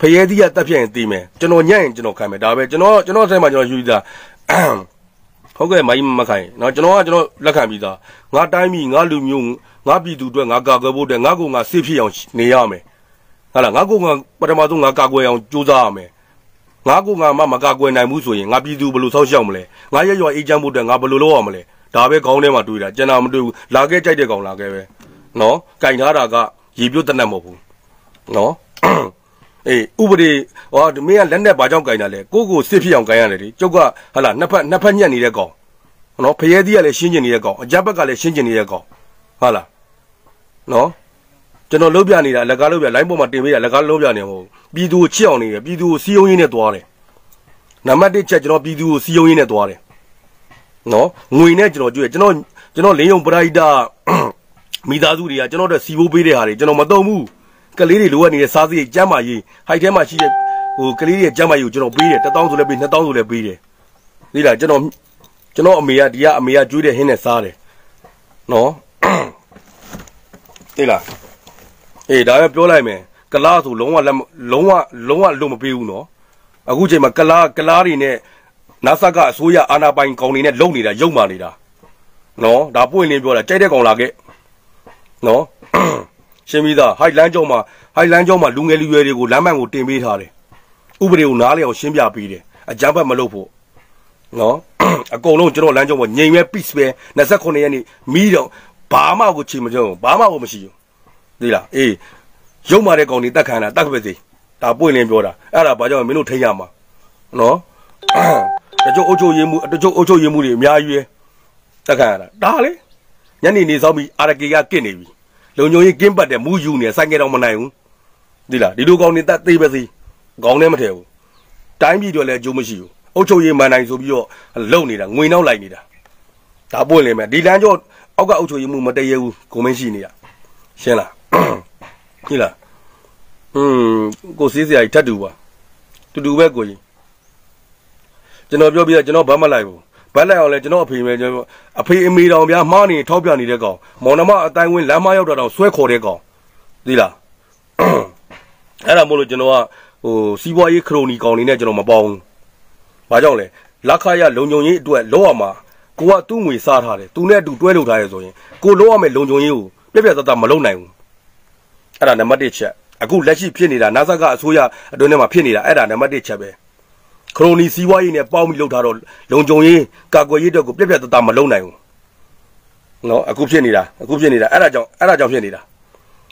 ဖရဲသီးကတက်ဖြတ်ရင်သေးမယ်ကျွန်တော်ညံ့ရင်ကျွန်တော်ခံမယ်ဒါပဲကျွန်တော်ကျွန်တော်ဆိုင်မှာကျွန်တော်ယူပြီးသား ဟုတ်ကဲ့မိုင်းမခိုင်နော်ကျွန်တော်ကကျွန်တော်လက်ခံပြီးသားငါတိုင်းပြီးငါလူမျိုးငါပြည်သူအတွက်ငါကာကွယ်ဖို့အတွက်ငါကိုငါစေဖြစ်အောင်နေရမယ်ဟုတ်လားငါကိုငါပထမဆုံးငါကာကွယ်အောင်ကြိုးစားရမယ်ငါကိုငါမမကာကွယ်နိုင်ဘူးဆိုရင်ငါပြည်သူဘယ်လိုဆောက်ရှောက်မလဲငါရရွာအေးချမ်းဖို့အတွက်ငါဘယ်လိုလုပ်ရမလဲဒါပဲခေါင်းထဲမှာတွေးတာကျွန်တော်မတွေးဘူးလာခဲ့ကြိုက်တဲ့ကောင်လာခဲ့ပဲနော်ကင်ထားတာကရေပြွတ်တနတ်မဟုတ်ဘူးနော် အေးဥပဒေဟောမင်းကလက်နဲ့ဘာကြောင့်ကင်တာလဲကိုကိုစစ်ဖြစ်အောင်ကင်ရတယ်လေကျုပ်ကဟာလာနှစ်ဖက်နှစ်ဖက်ညက်နေတဲ့ကောင်နော်ဖရဲသီးကလည်းရှင်းကျင်နေတဲ့ကောင်အကြက်ဘက်ကလည်းရှင်းကျင်နေတဲ့ကောင်ဟုတ်လားနော်ကျွန်တော်လုံးပြနေတာလက်ကားလုံးပြ line ပေါ်မှာတင်ပေးတာလက်ကားလုံးပြနေမဟုတ်ပြည်သူကိုချစ်အောင်နေတယ်ပြည်သူကိုစီယုံရင်းနဲ့သွားတယ်နံပါတ်1ချက်ကျွန်တော်ပြည်သူကိုစီယုံရင်းနဲ့သွားတယ်နော်ငွေနဲ့ကျွန်တော်ကြွေးကျွန်တော်ကျွန်တော်လင်းယုံပရိုက်တာမိသားစုတွေကကျွန်တော်တို့စီဘိုးပေးတဲ့ဟာတွေကျွန်တော်မတုံဘူး ကလေးတွေလိုအပ်နေတဲ့စားစရိတ်ကျမ်းမာရေးဟိုက်ထဲမှာရှိတဲ့ဟိုကလေးတွေကျမ်းမာရေးကိုကျွန်တော်ပေးတယ်1000ဆိုလည်းပေး2000ဆိုလည်းပေးတယ်သိလားကျွန်တော်ကျွန်တော်အမေကဒီကအမေကကျွေးတဲ့ဟင်းနဲ့စားတယ်နော်သိလားအေးဒါပဲပြောလိုက်မယ်ကလားဆိုလုံးဝလုံးဝလုံးဝလုံးဝလွတ်မပေးဘူးနော်အခုချိန်မှာကလားကလားတွေနဲ့နာဆာကအစိုးရအာဏာပိုင်ကောင်တွေနဲ့လုံနေတာရုံမာနေတာနော်ဒါပွင့်လင်းပြောတာကြိုက်တဲ့ကောင်လာခဲ့နော် ရှင်းပြီးသားဟိုက်လန်းကျောင်းမှာဟိုက်လန်းကျောင်းမှာလူငယ်လူရွယ်တွေကိုလမ်းမှန်ကိုတင်ပေးထားတယ်ဥပဒေကိုနားလည်အောင်ရှင်းပြပေးတယ်အကြမ်းဖက်မလုပ်ဖို့နော်အကုန်လုံးကျွန်တော်လမ်းကျောင်းပေါ်ငြိမ်ပဲ peace ပဲ29ရက်နေ့မီးတော့ဘာမှကိုချိန်မကြုံဘာမှကိုမရှိဘူးသိလားအေးရုံမာတဲ့ကောင်တွေတက်ခံတာတက်ပဲစီဒါပွင့်လင်းပြောတာအဲ့ဒါဘာကြောင့်မင်းတို့ထိရမှာနော်တချို့အုပ်ချုပ်ရေးမှုတချို့အုပ်ချုပ်ရေးမှုတွေအများကြီးပဲတက်ခံရတာဒါလေညနေနေဆောင်ပြီးအာရကေကကစ်နေပြီ လုံညုံကြီးကင်းပတ်တဲ့မူးယူနေစိုက်ငယ်တော့မနိုင်ဘူးသိလားဒီလိုကောင်တွေတက်သေးပဲစီခေါင်းထဲမထည့်ဘူးတိုင်းပြည်တွေလည်းအကျိုးမရှိဘူးအုတ်ချုပ်ရေးမန်နိုင်ဆိုပြီးတော့လုံနေတာငွေနောက်လိုက်နေတာဒါပွင့်နေမယ်ဒီလမ်းကျောအောက်ကအုတ်ချုပ်ရေးမှုမတည့်ရဘူးကိုမင်းရှိနေတာရှင်းလားကြည့်လားဟွန်းကိုစေးစရာကြီးထတ်တူပါတူတူပဲကိုကြီးကျွန်တော်ပြောပြကျွန်တော်ဘာမှလိုက်ဘူး ဘက်လိုက်အောင်လဲကျွန်တော်အဖေမဲကျွန်တော်အဖေအမေတော်ဗျာမှားနေထောက်ပြနေတဲ့ကောင်မောင်နှမအတိုင်းဝင်းလမ်းမရောက်တော့ဆွဲခေါ်တဲ့ကောင်သိလားအဲ့ဒါမို့လို့ကျွန်တော်ကဟိုစီးပွားရေးခရိုနီကောင်နေနဲ့ကျွန်တော်မပေါဘူးဘာကြောင့်လဲလက်ခရလုံုံရေးအတွက်လောရမှာကိုကသူ့ငွေစားထားတယ်သူနဲ့အတူတွဲလုပ်ထားရဲဆိုရင်ကိုလောရမယ်လုံုံရေးကိုပြက်ပြက်သားသားမလုပ်နိုင်ဘူးအဲ့ဒါနံပါတ်1ချက်အခုလက်ရှိဖြစ်နေတာနာဆာကအစိုးရအတွင်းထဲမှာဖြစ်နေတာအဲ့ဒါနံပါတ်1ချက်ပဲ ခရိုနီစီးပွားရေးနဲ့ပေါင်းပြီးလုပ်ထားတော့လုံခြုံရေးကာကွယ်ရေးအတွက်ကိုပြက်ပြက်သားသားမလုပ်နိုင်ဘူးနော်အခုဖြစ်နေတာအခုဖြစ်နေတာအဲ့ဒါကြောင့်အဲ့ဒါကြောင့်ဖြစ်နေတာ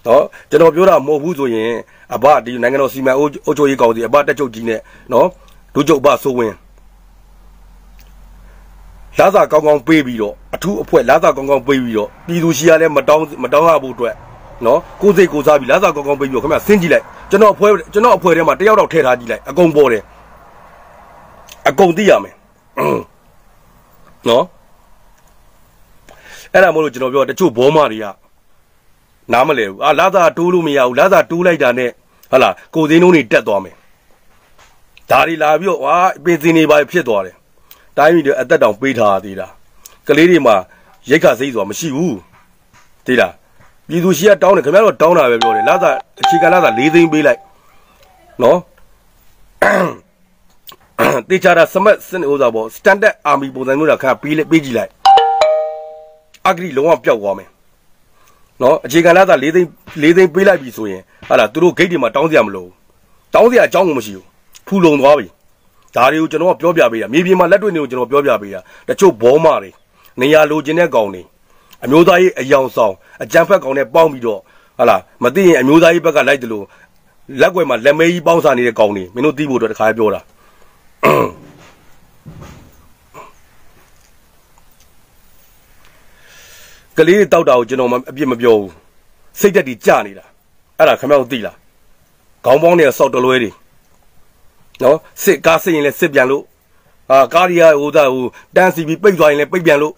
နော်ကျွန်တော်ပြောတာမဟုတ်ဘူးဆိုရင်အဘဒီနိုင်ငံတော်စီမံအုပ်ချုပ်ရေးကောင်စီအဘတက်ချုပ်ကြီးနဲ့နော်ဒုချုပ်အဘဆိုဝင်လာစာကောင်းကောင်းပေးပြီးတော့အထူးအဖွဲ့လာစာကောင်းကောင်းပေးပြီးတော့ပြည်သူရှိရလဲမတောင်းမတောင်းရဖို့အတွက်နော်ကိုယ်စိတ်ကိုစားပြီးလာစားကောင်းကောင်းပေးပြီးတော့ခင်ဗျဆင်းကြည့်လိုက်ကျွန်တော်အဖွဲကျွန်တော်အဖွဲထဲမှာတယောက်တော့ထည့်ထားကြည့်လိုက်အကုန်ပေါ်တယ် အကုန်သိရမယ်နော်အဲ့ဒါမို့လို့ကျွန်တော်ပြောတချို့ဘောမတွေကနားမလဲဘူးအာလာသာတိုးလို့မရဘူးလာသာတိုးလိုက်တာနဲ့ဟာလာကိုစင်းလုံးတွေတက်သွားမယ်ဒါတွေလာပြီးတော့ဟာပင်စင်တွေပါဖြစ်သွားတယ်တိုင်းပြည်တွေအသက်တောင်ပေးထားသေးတာကလေးတွေမှာရိတ်ခါစိတ်ဆိုတာမရှိဘူးသိလားပြည်သူရှိကတောင်းတယ်ခင်ဗျားတို့တောင်းတာပဲပြောတယ်လာသာအခြေခံလာသာ၄သိန်းပေးလိုက်နော် တေချာတာစမတ်စနဥစားပေါ့ standard army ပုံစံမျိုးတာခါပေးလိုက်ပေးကြည့်လိုက်အဂရီလုံးဝပျောက်သွားမယ်နော်အခြေခံလာသာ၄သိန်း၄သိန်းပေးလိုက်ပြီဆိုရင်ဟာလာသူတို့ဂိတ်တွေမှာတောင်းစရာမလိုဘူးတောင်းစရာအကြောင်းကိုမရှိဘူးဖူလုံသွားပြီဒါတွေကိုကျွန်တော်ပြောပြပေးတာမြေပြင်မှာလက်တွေ့နေကိုကျွန်တော်ပြောပြပေးတာတချို့ဘောမတွေနေရာလိုချင်တဲ့ကောင်တွေအမျိုးသားရေးအယောင်ဆောင်အကြံဖက်ကောင်နဲ့ပေါင်းပြီးတော့ဟာလာမသိရင်အမျိုးသားရေးဘက်ကလိုက်တယ်လို့လက်ွယ်မှာလက်မဲကြီးပေါင်းစားနေတဲ့ကောင်တွေမင်းတို့သိဖို့အတွက်တခါပြောတာ ကလေးတောက်တာကိုကျွန်တော်အပြစ်မပြောဘူးစိတ်သက်တည်ကြနေတာအဲ့ဒါခမောက်သိလားခေါင်းပေါင်းတွေကစောက်တလွဲတွေနော်စစ်ကားစစ်ရင်လည်းစစ်ပြန်လို့အာကားရီယာဟိုသားဟိုတန်းစီပြီးပိတ်သွားရင်လည်းပိတ်ပြန်လို့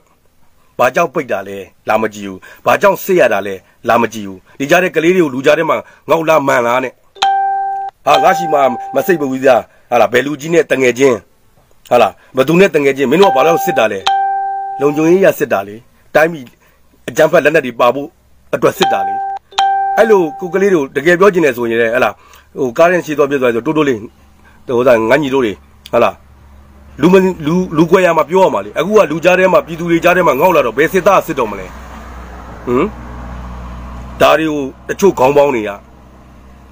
ဘာကြောင့်ပိတ်တာလဲလာမကြည့်ဘူးဘာကြောင့်စစ်ရတာလဲလာမကြည့်ဘူးဒီကြားတဲ့ကလေးတွေကိုလူကြားထဲမှာငေါက်လာမှန်လားနဲ့ ဟာငါရှိမှမစိတ်ဘူးသားဟာလားဘယ်လူကြီးနဲ့တငယ်ချင်းဟာလားဘသူနဲ့တငယ်ချင်းမင်းတို့ကဘာလို့စစ်တာလဲလုံကြုံရေးရစစ်တာလေတိုင်းပြည်အကြမ်းဖက်လက်နက်တွေပါဖို့အတွက်စစ်တာလေအဲ့လိုကိုကလေးတို့တကယ်ပြောချင်တယ်ဆိုရင်လည်းဟဲ့လားဟိုကားရင်ရှိသွားပြသွားဆိုတိုးတိုးလေးဟိုသာငန်းကြီးတို့တွေဟဲ့လားလူမလူလူခွဲရမှာပြောရမှာလေအခုကလူကြားထဲမှာပြည်သူတွေကြားထဲမှာငေါ့လာတော့ဘယ်စစ်သားစစ်တော့မလဲဟမ်ဒါတွေကိုတချို့ခေါင်းပေါင်းတွေက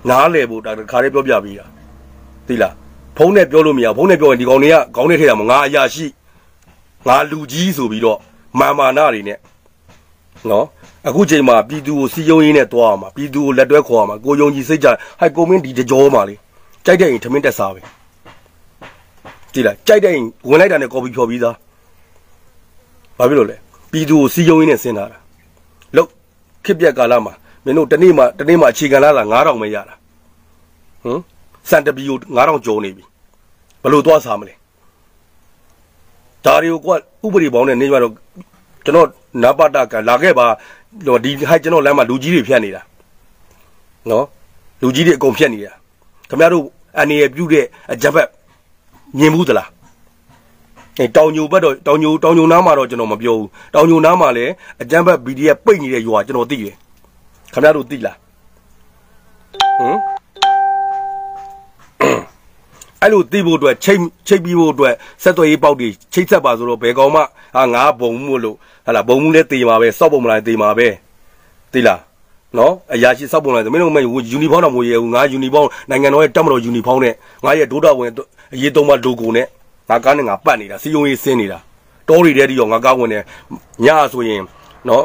နားလဲဖို့ဒါခါလေးပြောပြပေးတာသိလားဖုန်းနဲ့ပြောလို့မရဖုန်းနဲ့ပြောရင်ဒီကောင်တွေကခေါင်းနဲ့ထည့်တာမငါအရာရှိငါလူကြီးဆိုပြီးတော့မာမာနာတွေနဲ့နော်အခုချိန်မှာပြည်သူကိုစီယုံရင်းနဲ့တွားအောင်မှာပြည်သူကိုလက်တွဲခေါ်အောင်မှာကိုယုံကြည်စိတ်ကြဟိုက်ကိုမင်းဒီကြောမှာလေကြိုက်တဲ့ရင်ထမင်းတက်စားပဲကြည့်လိုက်ကြိုက်တဲ့ရင်ဝင်လိုက်တာနဲ့ကော်ပီဖြော်ပြီးသားဘာဖြစ်လို့လဲပြည်သူကိုစီယုံရင်းနဲ့ဆင်းလာတာလုတ်ခစ်ပြက်ကာလမှာ မင်းတို့တနေ့မှတနေ့မှအခြေခံလာတာ9000ပဲရတာဟမ်စန်တပီကို9000ကျော်နေပြီဘယ်လိုသွားစားမလဲဒါတွေကိုကဥပဒေပေါင်းနဲ့နေကြတော့ကျွန်တော်နပတကလာခဲ့ပါတော့ဒီဟိုက်ကျွန်တော်လမ်းမှာလူကြီးတွေဖြတ်နေတာနော်လူကြီးတွေအကုန်ဖြတ်နေတာခင်ဗျားတို့အနေရပြုတ်တဲ့အကြက်ဘက်မြင်ဘူးသလားအဲတောင်ညိုဘက်တော့တောင်ညိုတောင်ညိုနားမှာတော့ကျွန်တော်မပြောဘူးတောင်ညိုနားမှာလည်းအကြက်ဘက် BDF ပိတ်နေတဲ့ရွာကျွန်တော်သိတယ် ခင်ဗျားတို့သိလားဟမ်အဲ့လိုသိဖို့အတွက်ချိတ်ချိတ်ပြီးဖို့အတွက်ဆက်သွယ်ရေးပေါက်တွေချိတ်ဆက်ပါဆိုတော့ဘယ်ကောင်မှဟာငါဘုံမှုလို့ဟာလာဘုံမှုလဲတေးမှာပဲစောက်ပုံမလားတေးမှာပဲသိလားနော်အရာရှိစောက်ပုံလားမင်းတို့မယူနီဖောင်းတော့မဝယ်ရဘူးငါယူနီဖောင်းနိုင်ငံတော်ရဲ့တက်မတော်ယူနီဖောင်းနဲ့ငါရဲ့ဒိုးတာဝင်အရေးသုံးပါလိုဂိုနဲ့ငါကားနဲ့ငါပတ်နေတာစီယုံရေးဆင်းနေတာတောတွေတဲတီရောငါကားဝင်နေညဆိုရင်နော်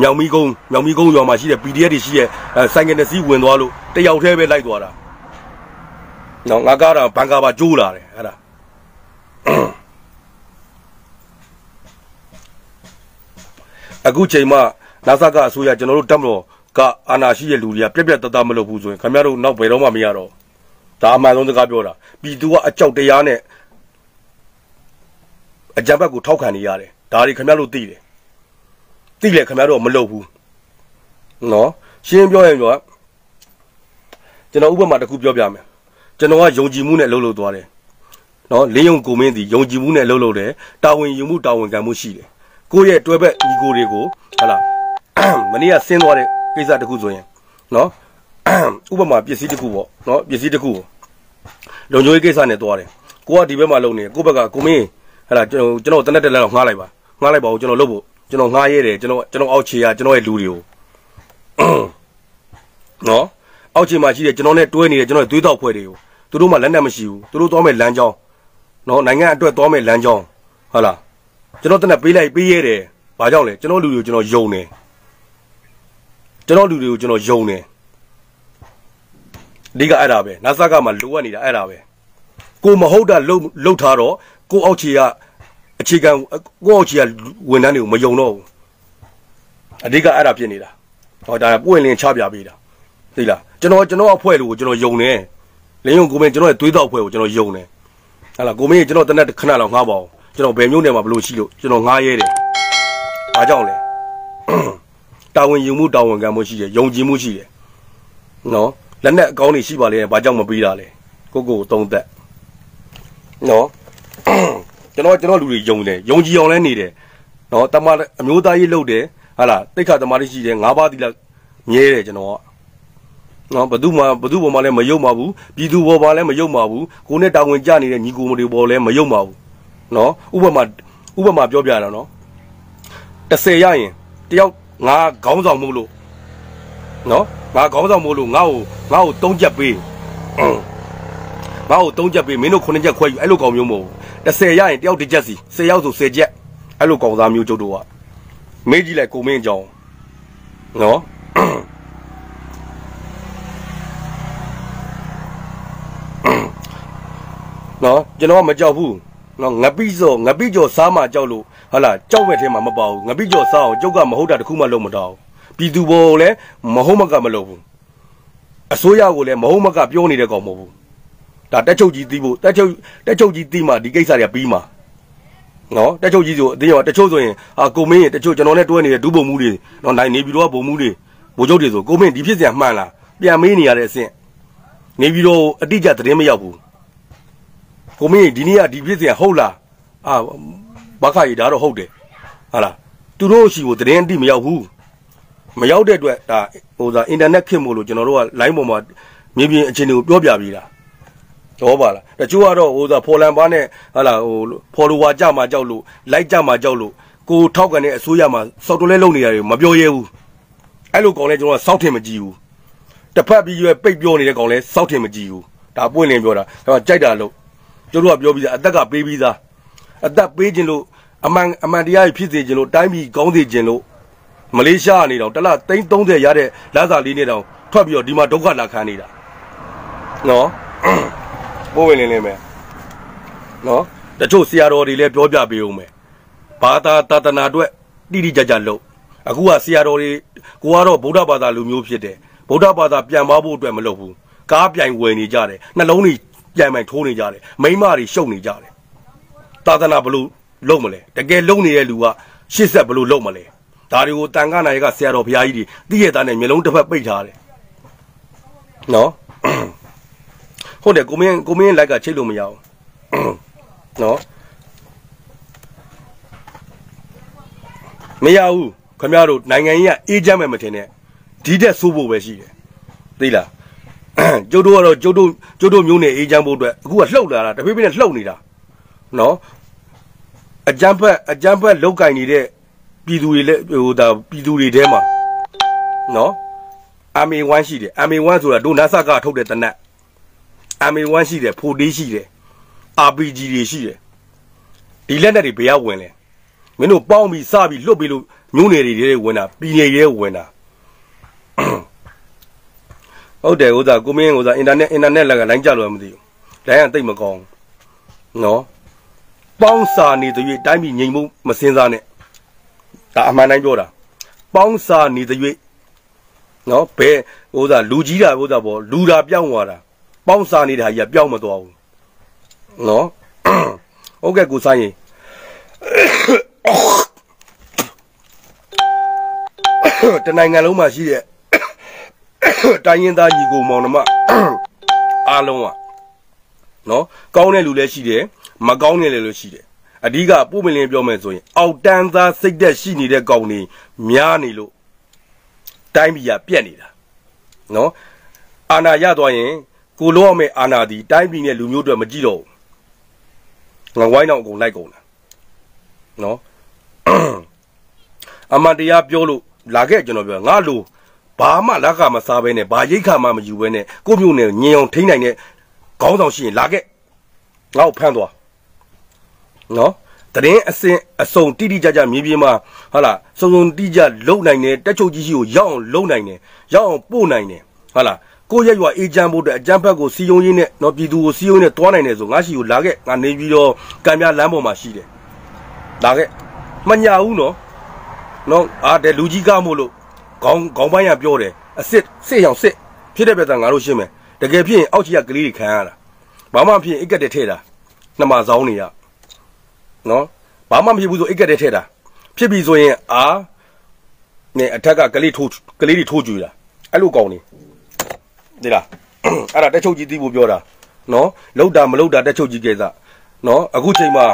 မြောင်မီကုန်းမြောင်မီကုန်းရွာမှာရှိတဲ့ PDF တွေရှိတဲ့ဆိုင်ကယ်နဲ့စီးဝင်သွားလို့တယောက်တည်းပဲလိုက်သွားတာနော်ငါကားတော့ဘန်ကာပါကျိုးလာတယ်အဲ့ဒါအခုချိန်မှနာဆာကအစိုးရကျွန်တော်တို့တက်မလို့ကအာနာရှိရဲ့လူတွေကပြက်ပြက်တသားမလုပ်ဘူးဆိုရင်ခင်ဗျားတို့နောက်ဘယ်တော့မှမရတော့ဒါအမှန်ဆုံးစကားပြောတာပြည်သူကအကြောက်တရားနဲ့အကြံဘက်ကိုထောက်ခံနေရတယ်ဒါတွေခင်ဗျားတို့သိတယ် သိလေခင်ဗျားတို့မလုပ်ဘူးနော်ရှင်းပြောရင်ပြောကျွန်တော်ဥပမာတစ်ခုပြောပြမယ်ကျွန်တော်ကယုံကြည်မှုနဲ့လှုပ်လှုပ်သွားတယ်နော်လင်းယုံကိုမင်းစီယုံကြည်မှုနဲ့လှုပ်လှုပ်တယ်တာဝန်ယူမှုတာဝန်ခံမှုရှိတယ်ကိုယ့်ရဲ့တွဲဘက်ညီကိုတွေကိုဟလာမနေ့ကဆင်းသွားတဲ့ကိစ္စတခုဆိုရင်နော်ဥပမာပစ္စည်းတခုပေါ့နော်ပစ္စည်းတခုလုံချိုးရေးကိစ္စနဲ့သွားတယ်ကိုကဒီဘက်မှာလုံနေကိုဘက်ကကိုမင်းဟလာကျွန်တော်ကျွန်တော်တနက်တက်လက်တော့ငှားလိုက်ပါငှားလိုက်ပါဦးကျွန်တော်လုပ်ဖို့ ကျွန်တော်ငှားရဲတယ်ကျွန်တော်ကျွန်တော်အောက်ခြေကကျွန်တော်ရဲ့လူတွေကိုနော်အောက်ခြေမှာရှိတဲ့ကျွန်တော်နဲ့တွဲနေတဲ့ကျွန်တော်ရဲ့သွေးတောက်ဖွဲ့တွေကိုသူတို့မှလက်နက်မရှိဘူးသူတို့သွားမဲ့လမ်းကြောင်းနော်နိုင်ငံအတွက်သွားမဲ့လမ်းကြောင်းဟုတ်လားကျွန်တော်တနက်ပေးလိုက်ပေးရဲတယ်ဘာကြောင့်လဲကျွန်တော်လူတွေကိုကျွန်တော်ယုံတယ်ကျွန်တော်လူတွေကိုကျွန်တော်ယုံတယ်ဒီကအဲ့ဒါပဲနာဆာကမှလိုအပ်နေတာအဲ့ဒါပဲကိုမဟုတ်တာလှုပ်လှုပ်ထားတော့ကိုအောက်ခြေက အခြေခံကိုအောက်ခြေကဝန်ထမ်းတွေကိုမယုံတော့ဘူးအဓိကအဲ့ဒါဖြစ်နေတာဟောဒါပွင့်လင်းချပြပေးတာသိလားကျွန်တော်ကျွန်တော်အဖွဲ့လို့ကျွန်တော်ယုံတယ်လင်းယုံကိုမင်းကျွန်တော်ရဲ့သွေးတောက်အဖွဲ့ကိုကျွန်တော်ယုံတယ်ဟာလားကိုမင်းကျွန်တော်တနက်ခဏလောက်ငှားပါအောင်ကျွန်တော်ဘယ်မျိုးနဲ့မှဘလို့ရှိလို့ကျွန်တော်ငှားရဲတယ်အားကြောင့်လဲတာဝန်ယူမှုတာဝန်ခံမှုရှိတယ်ယုံကြည်မှုရှိတယ်နော်လက်နဲ့အကောင်းတွေရှိပါလေဘာကြောင့်မပေးတာလဲကိုကိုသုံးသက်နော် ကျွန်တော်ကျွန်တော်လူတွေယုံတယ်ယုံကြည်အောင်လဲနေတယ်နော်တမအမျိုးသားရေးလုပ်တယ်ဟာလားတိတ်ခါတမလေးရှိတယ်ငါးပါးတိလက်မြဲတယ်ကျွန်တော်ကနော်ဘသူမှဘသူပေါ်မှာလည်းမယုံပါဘူးပြည်သူပေါ်မှာလည်းမယုံပါဘူးကိုနဲ့တာဝန်ကြနေတဲ့ညီကိုမတွေပေါ်လည်းမယုံပါဘူးနော်ဥပမာဥပမာပြောပြတာနော်30ရရင်တယောက်ငါခေါင်းဆောင်မို့လို့နော်ငါခေါင်းဆောင်မို့လို့ငါ့ကိုငါ့ကိုသုံးချက်ပေးငါ့ကိုသုံးချက်ပေးမင်းတို့ခုနှစ်ချက်ခွဲယူအဲ့လိုကောင်မျိုးမဟုတ်ဘူး 30ရရင်တယောက်တစ်ချက်စီ10ယောက်ဆို10ချက်အဲ့လိုကောင်သားမျိုးကျုပ်တို့ကမေးကြည့်လိုက်ကိုမင်းအကြောင်းနော်နော်ကျွန်တော်ကမကြောက်ဘူးနော်ငပိစောငပိကျော်စားမှကြောက်လို့ဟာလာကြောက်ဝက်ထဲမှာမပါဘူးငပိကျော်စားအောင်ကျုပ်ကမဟုတ်တာတခုမှလုံးမတော့ပြည်သူဘောလည်းမဟုတ်မကမလုပ်ဘူးအစိုးရကိုလည်းမဟုတ်မကပြောနေတဲ့ကောင်မဟုတ်ဘူး ဒါတက်ချုပ်ကြီးတီးဖို့တက်ချုပ်တက်ချုပ်ကြီးတီးမှဒီကိစ္စတွေကပြီးမှာနော်တက်ချုပ်ကြီးဆိုအတင်းရောတချို့ဆိုရင်အာကိုမင်းတချို့ကျွန်တော်နဲ့တွဲနေတဲ့ဒုဗုံမှုတွေနော်နိုင်နေပြီးတော့ဗုံမှုတွေဗိုလ်ချုပ်တွေဆိုကိုမင်းဒီဖြစ်စရာမှန်လားပြန်မေးနေရတဲ့အဆင့်နေပြီးတော့အတိအကျသတင်းမရောက်ဘူးကိုမင်းဒီနေ့ကဒီဖြစ်စရာဟုတ်လားအာဘခရီဒါတော့ဟုတ်တယ်ဟာလားသူတို့ရှိကိုသတင်းအတိမရောက်ဘူးမရောက်တဲ့အတွက်ဒါဟိုသာအင်တာနက်ခေတ်မို့လို့ကျွန်တော်တို့က line ပေါ်မှာမြေပြင်အခြေအနေကိုပြောပြပြီးတာ တော့ပါလားတချို့ကတော့ဟိုသာဖော်လန်ပါနဲ့ဟာလားဟိုဖော်လိုဝါကြမှာကြောက်လို့လိုက်ကြမှာကြောက်လို့ကိုထောက်ကန်တဲ့အစိုးရမှာစောက်တလဲလုံနေရတယ်မပြောရဲဘူးအဲ့လိုကောင်လဲကျွန်တော်ကစောက်ထင်မကြည့်ဘူးတစ်ဖက်ပြီးရွယ်ပိတ်ပြောနေတဲ့ကောင်လဲစောက်ထင်မကြည့်ဘူးဒါပွင့်လင်းပြောတာဒါကြိုက်တာလို့ကျတို့ကပြောပြီးသားအသက်ကပေးပြီးသားအသက်ပေးခြင်းလို့အမှန်အမှန်တရားဖြစ်စေခြင်းလို့တိုင်းပြည်ကောင်းစေခြင်းလို့မလေးရှားကနေတော့တလ330ရတဲ့လမ်းစာလေးနဲ့တော့ထွက်ပြီးတော့ဒီမှာဒုက္ခလာခံနေတာနော် ပိုးဝင်လင်းလင်းပဲနော်တချို့ဆရာတော်တွေလည်းပြောပြပေးအောင်မယ်ဘာသာတသနာအတွက်တိတိကျကျလုပ်အခုကဆရာတော်တွေကိုကတော့ဗုဒ္ဓဘာသာလူမျိုးဖြစ်တယ်ဗုဒ္ဓဘာသာပြန်ပါဖို့အတွက်မလုပ်ဘူးကားပြိုင်ဝယ်နေကြတယ်နှလုံးတွေပြိုင်ပိုင်ထိုးနေကြတယ်မိမတွေရှုပ်နေကြတယ်သာသနာဘလို့လုံးမလဲတကယ်လုံးနေတဲ့လူကရှစ်ဆက်ဘလို့လုံးမလဲဒါတွေကိုတန်ခါနိုင်ကဆရာတော်ဘုရားကြီးတွေတိရသားနဲ့မျိုးလုံးတစ်ဖက်ပိတ်ထားတယ်နော် ဟုတ်တယ်ကိုမင်းကိုမင်းလိုက်ကချိတ်လို့မရအောင်နော်မရဘူးခမရတို့နိုင်ငံကြီးကအေးချမ်းပဲမထင်နဲ့ဒီတက်ဆိုးဖို့ပဲရှိတယ်သိလားကျုပ်တို့ကတော့ကျုပ်တို့ကျုပ်တို့မျိုးနဲ့အေးချမ်းဖို့အတွက်အခုကလှုပ်လာတာတဖြည်းဖြည်းနဲ့လှုပ်နေတာနော်အကြမ်းဖက်အကြမ်းဖက်လောက်ကင်နေတဲ့ပြည်သူတွေလည်းဟိုဒါပြည်သူတွေထဲမှာနော်အမေ1ရှိတယ်အမေ1ဆိုတာဒုနာဆကထုတ်တဲ့တနတ် MA1 ရှိတယ် 4D ရှိတယ် RPG တွေရှိတယ်ဒီလက်နက်တွေဘယ်ရောက်ဝင်လဲမင်းတို့ပေါင်းပြီးစပြီးလွတ်ပြီးလို့မျိုးနယ်တွေတွေဝင်တာပြည်နယ်တွေဝင်တာဟုတ်တယ်ဥစားကိုမင်းဥစားအင်တာနက်အင်တာနက်လက်ကလိုင်းကြလို့မသိဘူးလိုင်းကတိတ်မကောင်းနော်ပေါင်းစာနေတဲ့၍တိုင်းပြည်ငြိမ်မှုမစင်စားနဲ့ဒါအမှန်တိုင်းပြောတာပေါင်းစာနေတဲ့၍နော်ဘယ်ဥစားလူကြီးတာဥစားပေါ့လူတာပြောင်းသွားတာ ပေါင်းစာနေတာကြီးကပြောင်းမသွားဘူးနော်ဟုတ်ကဲ့ကိုဆိုင်ရင်တနိုင်ငံလုံးမှာရှိတဲ့တိုင်းရင်းသားညီကိုမောင်နှမအားလုံးကနော်ကောင်းတဲ့လူလည်းရှိတယ်မကောင်းတဲ့လူလည်းရှိတယ်အဓိကပို့မလင်းပြောမယ်ဆိုရင် အောက်တန်းသားစိတ်သက်ရှိနေတဲ့ကောင်တွေများနေလို့တိုင်းပြည်ကပြက်နေတာနော်အာနာရသွားရင် ကိုလိုရမယ့်အာနာဒီတိုင်းပြည်နဲ့လူမျိုးတွေမကြည့်တော့ဘူးငါဝိုင်းတော့အကုန်လိုက်ကုန်တာနော်အမှန်တရားပြောလို့လာခဲ့ကျွန်တော်ပြောငါလူဘာမှလက်ကမစားဘဲနဲ့ဘာရိတ်ခါမှမယူဘဲနဲ့ကိုမျိုးနဲ့ညင်အောင်ထိန်းနိုင်တဲ့ခေါင်းဆောင်ရှိရင်လာခဲ့ငါ့ကိုဖမ်းသွားနော်တရင်အစင်အစုံတိတိကျကျမြေပြင်မှာဟာလာစုံစုံတိကျလုံနိုင်တယ်တက်ချုပ်ကြီးရှိကိုရောက်အောင်လုံနိုင်တယ်ရောက်အောင်ပို့နိုင်တယ်ဟာလာ ကိုရက်ရွာအေဂျင့်ဖို့အတွက်အကြမ်းဖက်ကိုစီယုံရင်းနဲ့နော်ပြည်သူကိုစီယုံနဲ့တွားနိုင်တယ်ဆိုငါရှိကိုလာခဲ့ငါနေပြီးတော့ကံပြလမ်းပေါ်မှာရှိတယ်လာခဲ့မညာဘူးနော်နော်အားတဲ့လူကြီးကားမို့လို့ခေါင်းခေါင်းပိုင်းကပြောတယ်အစစ်စစ်ရောင်စစ်ဖြစ်တဲ့ပြဿနာငါတို့ရှင်းမယ်တကယ်ဖြစ်ရင်အောက်ချီကကလေးတွေခံရတာဘာမှဖြစ်ရင်အိတ်ကက်တဲ့ထဲတာနှမဆောင်နေရနော်ဘာမှမဖြစ်ဘူးဆိုအိတ်ကက်တဲ့ထဲတာဖြစ်ပြီဆိုရင်အာနဲ့အထက်ကကလေးထိုးကလေးတွေထိုးကြွေတာအဲ့လိုကောင်းနေ ဒီလားအဲ့ဒါတက်ချုပ်ကြီးတီးဖို့ပြောတာနော်လောက်တာမလောက်တာတက်ချုပ်ကြီးကဲစားနော်အခုချိန်မှာ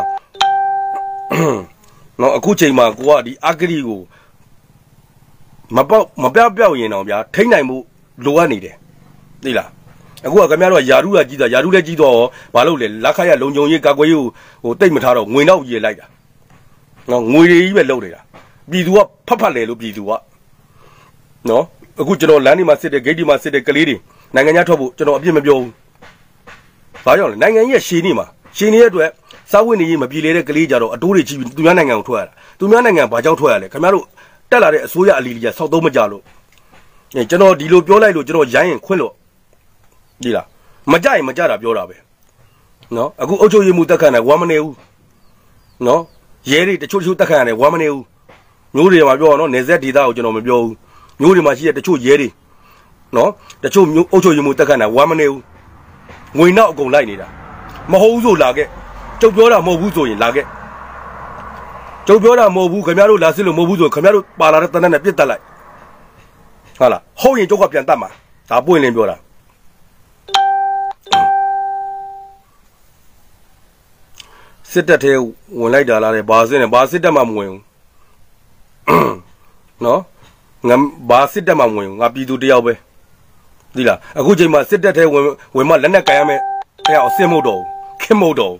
နော်အခုချိန်မှာကိုကဒီအဂရီကိုမပေါက်မပြောက်ပြောက်ရင်တော့ဗျာထိမ့်နိုင်မှုလိုအပ်နေတယ်သိလားအခုကခင်ဗျားတို့ကယာရုကကြီးတာယာရုလည်းကြီးတော့ဘာလို့လဲလက်ခရလုံကြုံရေးကာကွယ်ရေးကိုဟိုတိတ်မထားတော့ငွေတော့ရေလိုက်တာနော်ငွေတွေကြီးပဲလုံနေတာပြည်သူကဖတ်ဖတ်လေလို့ပြည်သူကနော်အခုကျွန်တော်လမ်းဒီမှာစစ်တဲ့ဂိတ်ဒီမှာစစ်တဲ့ကလေးတွေ နိုင်ငံခြားထွက်ဖို့ကျွန်တော်အပြစ်မပြောဘူးဘာကြောင့်လဲနိုင်ငံကြီးရဲ့ရှည်နေမှာရှည်နေတဲ့အတွက်စားဝတ်နေရေးမပြေလေတဲ့ကလေးကြတော့အတိုးတွေကြီးပြီးသူများနိုင်ငံကိုထွက်ရတာသူများနိုင်ငံဘာကြောင့်ထွက်ရလဲခင်ဗျားတို့တက်လာတဲ့အစိုးရအလီလီကစောက်သုံးမကြလို့အဲကျွန်တော်ဒီလိုပြောလိုက်လို့ကျွန်တော်ရိုင်းရင်ခွင့်လို့ဒီလားမကြရင်မကြတာပြောတာပဲနော်အခုအုတ်ချုပ်ရမှုတက်ခန့်တယ်ဝမ်းမနေဘူးနော်ရဲတွေတချို့တချို့တက်ခန့်ရတယ်ဝမ်းမနေဘူးမျိုးတွေမှာပြောတော့နေဆက်ဒေတာကိုကျွန်တော်မပြောဘူးမျိုးတွေမှာရှိတဲ့တချို့ရဲတွေ နော်တချို့မျိုးအုတ်ချုပ်ရမှုတက်ခန့်တယ်ဝမ်းမနေဘူးငွေနောက်အကုန်လိုက်နေတာမဟုတ်ဘူးဆိုလာခဲ့ကျုပ်ပြောတာမဟုတ်ဘူးဆိုရင်လာခဲ့ကျုပ်ပြောတာမဟုတ်ဘူးခင်ဗျားတို့လာစစ်လို့မဟုတ်ဘူးဆိုခင်ဗျားတို့ပါလာတဲ့တနက်နဲ့ပြစ်တက်လိုက်ဟုတ်လားဟုတ်ရင်ကျုပ်ကပြန်တတ်မှာဒါပွင့်လင်းပြောတာစစ်တပ်ထဲဝင်လိုက်တာလားတဲ့ဘာစစ်နဲ့ဘာစစ်တပ်မှမဝင်ဘူးနော်ငါဘာစစ်တပ်မှမဝင်ဘူးငါပြည်သူတယောက်ပဲ ဒီလားအခုချိန်မှာစစ်တပ်ထဲဝင်ဝင်မှလက်နက်ကင်ရမယ်အဲ့အောင်စစ်မှုတော့ခင်မှုတော့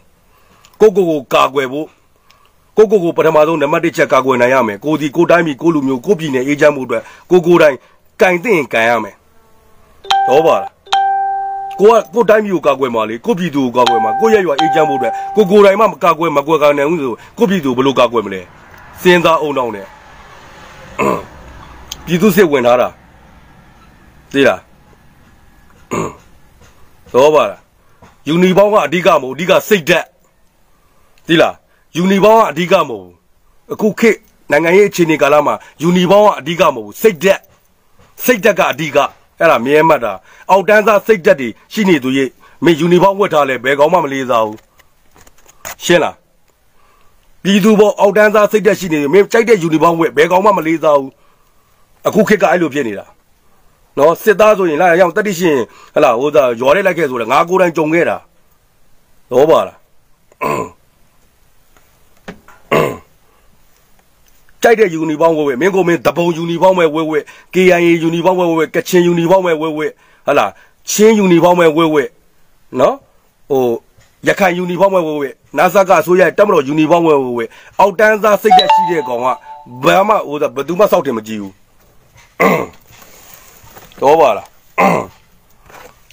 ကိုကိုကိုကာကွယ်ဖို့ကိုကိုကိုပထမဆုံးနံပါတ်1ချက်ကာကွယ်နိုင်ရမယ်ကိုဒီကိုတိုင်းပြည်ကိုလူမျိုးကိုပြည်နယ်အေးချမ်းမှုအတွက်ကိုကိုတိုင်းကင်သိရင်ကင်ရမယ်တော့ပါလားကိုကကိုတိုင်းမျိုးကာကွယ်မှာလေကိုပြည်သူကိုကာကွယ်မှာကိုရက်ရွာအေးချမ်းဖို့အတွက်ကိုကိုတိုင်းမှမကာကွယ်မကွယ်ကောင်းနိုင်ဘူးဆိုကိုပြည်သူဘယ်လိုကာကွယ်မလဲစဉ်းစားအောင်တော့နဲ့ပြည်သူစစ်ဝင်ထားတာသိလား တော့ပါလားယူနီဘောင်းကအဓိကမဟုတ်အဓိကစိတ်ဓာတ်သိလားယူနီဘောင်းကအဓိကမဟုတ်အခုခေတ်နိုင်ငံရေးအခြေအနေကာလမှာယူနီဘောင်းကအဓိကမဟုတ်စိတ်ဓာတ်စိတ်ဓာတ်ကအဓိကအဲ့ဒါမြဲမှတ်တာအောက်တန်းသားစိတ်ဓာတ်တွေရှိနေသူရဲ့မင်းယူနီဖောင်းဝတ်ထားလဲဘယ်ကောင်မှမလေးစားဘူးရှင်းလားပြည်သူဘောအောက်တန်းသားစိတ်ဓာတ်ရှိနေမင်းကြိုက်တဲ့ယူနီဖောင်းဝတ်ဘယ်ကောင်မှမလေးစားဘူးအခုခေတ်ကအဲ့လိုဖြစ်နေတာ နော်စစ်သားဆိုရင်လာရောက်တတိရှင်ဟလာဟိုသာရွာလေးလိုက်ခဲ့ဆိုလဲငါကိုယ်တိုင်ကြုံခဲ့တာတော့ပါလားကြိုက်တဲ့ယူနီဖောင်းဝဲဝဲမင်းကိုမင်းတပုံယူနီဖောင်းဝဲဝဲဝဲ KIA ယူနီဖောင်းဝဲဝဲဝဲကချင်ယူနီဖောင်းဝဲဝဲဝဲဟလာချင်းယူနီဖောင်းဝဲဝဲဝဲနော်ဟိုရခိုင်ယူနီဖောင်းဝဲဝဲဝဲနာဆာကအစိုးရတက်မတော်ယူနီဖောင်းဝဲဝဲဝဲအောက်တန်းသားစိတ်သက်ရှိတဲ့ကောင်ကဘာမှဟိုဘယ်သူမှစောက်တယ်မကြည့်ဘူး တော့ပါလား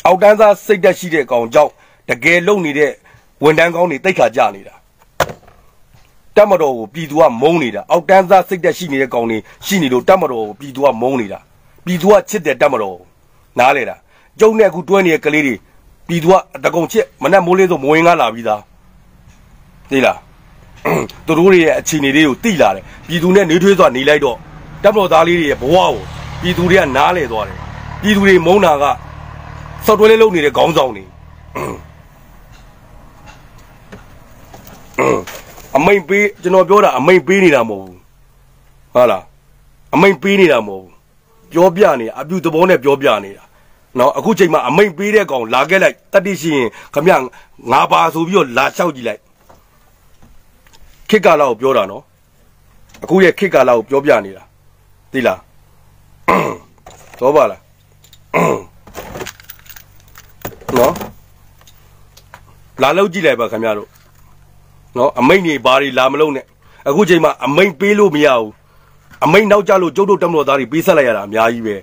အောက်တန်းသားစိတ်သက်ရှိတဲ့ကောင်ကြောင့်တကယ်လုံနေတဲ့ဝန်တန်းကောင်းတွေတိတ်ခါကြနေတာတက်မတော်ကိုပြည်သူကမုန်းနေတာအောက်တန်းသားစိတ်သက်ရှိနေတဲ့ကောင်တွေရှိနေလို့တက်မတော်ကိုပြည်သူကမုန်းနေတာပြည်သူကချစ်တဲ့တက်မတော်နားလေတာကျုံနဲ့အခုတွဲနေတဲ့ကလေးတွေပြည်သူကတကုံချစ်မနဲ့မိုးလေးဆိုမဝင်ကားလာပြီးသားသိလားသူတို့တွေရဲ့အခြေအနေလေးကိုသိလာတယ်ပြည်သူနဲ့နေထွေးစွာနေလိုက်တော့တပ်မတော်သားလေးတွေရဲ့ဘဝကိုပြည်သူတွေကနားလေသွားတယ် ပြည်သူတွေမုန်းတာကစောက်တွဲလေးလုပ်နေတဲ့ခေါင်းဆောင်တွေအမိန်ပေးကျွန်တော်ပြောတာအမိန်ပေးနေတာမဟုတ်ဘူးဟုတ်လားအမိန်ပေးနေတာမဟုတ်ဘူးပြောပြနေတာအပြူသဘောနဲ့ပြောပြနေတာနော်အခုချိန်မှာအမိန်ပေးတဲ့ကောင်လာခဲ့လိုက်တတိရှိရင်ခမငါပါဆိုပြီးတော့လာလျှောက်ကြည့်လိုက်ခေတ်ကာလကိုပြောတာနော်အခုရဲ့ခေတ်ကာလကိုပြောပြနေတာသိလားတော့ပါလား နော်လာလောက်ကြည့်လိုက်ပါခင်ဗျားတို့နော်အမိန်တွေဘာတွေလာမလုံးနဲ့အခုချိန်မှာအမိန်ပေးလို့မရဘူးအမိန်နောက်ကြလို့ကျုပ်တို့တမတော်သားတွေပေးဆက်လိုက်ရတာအများကြီးပဲ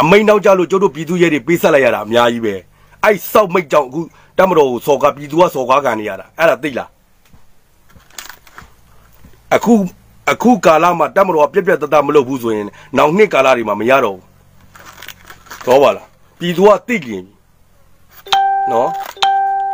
အမိန်နောက်ကြလို့ကျုပ်တို့ပြည်သူရဲတွေပေးဆက်လိုက်ရတာအများကြီးပဲအဲ့စောက်မိတ်ကြောင့်အခုတမတော်ကိုစော်ကားပြည်သူကစော်ကားခံနေရတာအဲ့ဒါသိလားအခုအခုကာလမှာတမတော်ကပြက်ပြက်တတမလုပ်ဘူးဆိုရင် နောက်နှစ်ကာလတွေမှာမရတော့ဘူး တော့ပါလားပြည်သူကသိကြင်နော်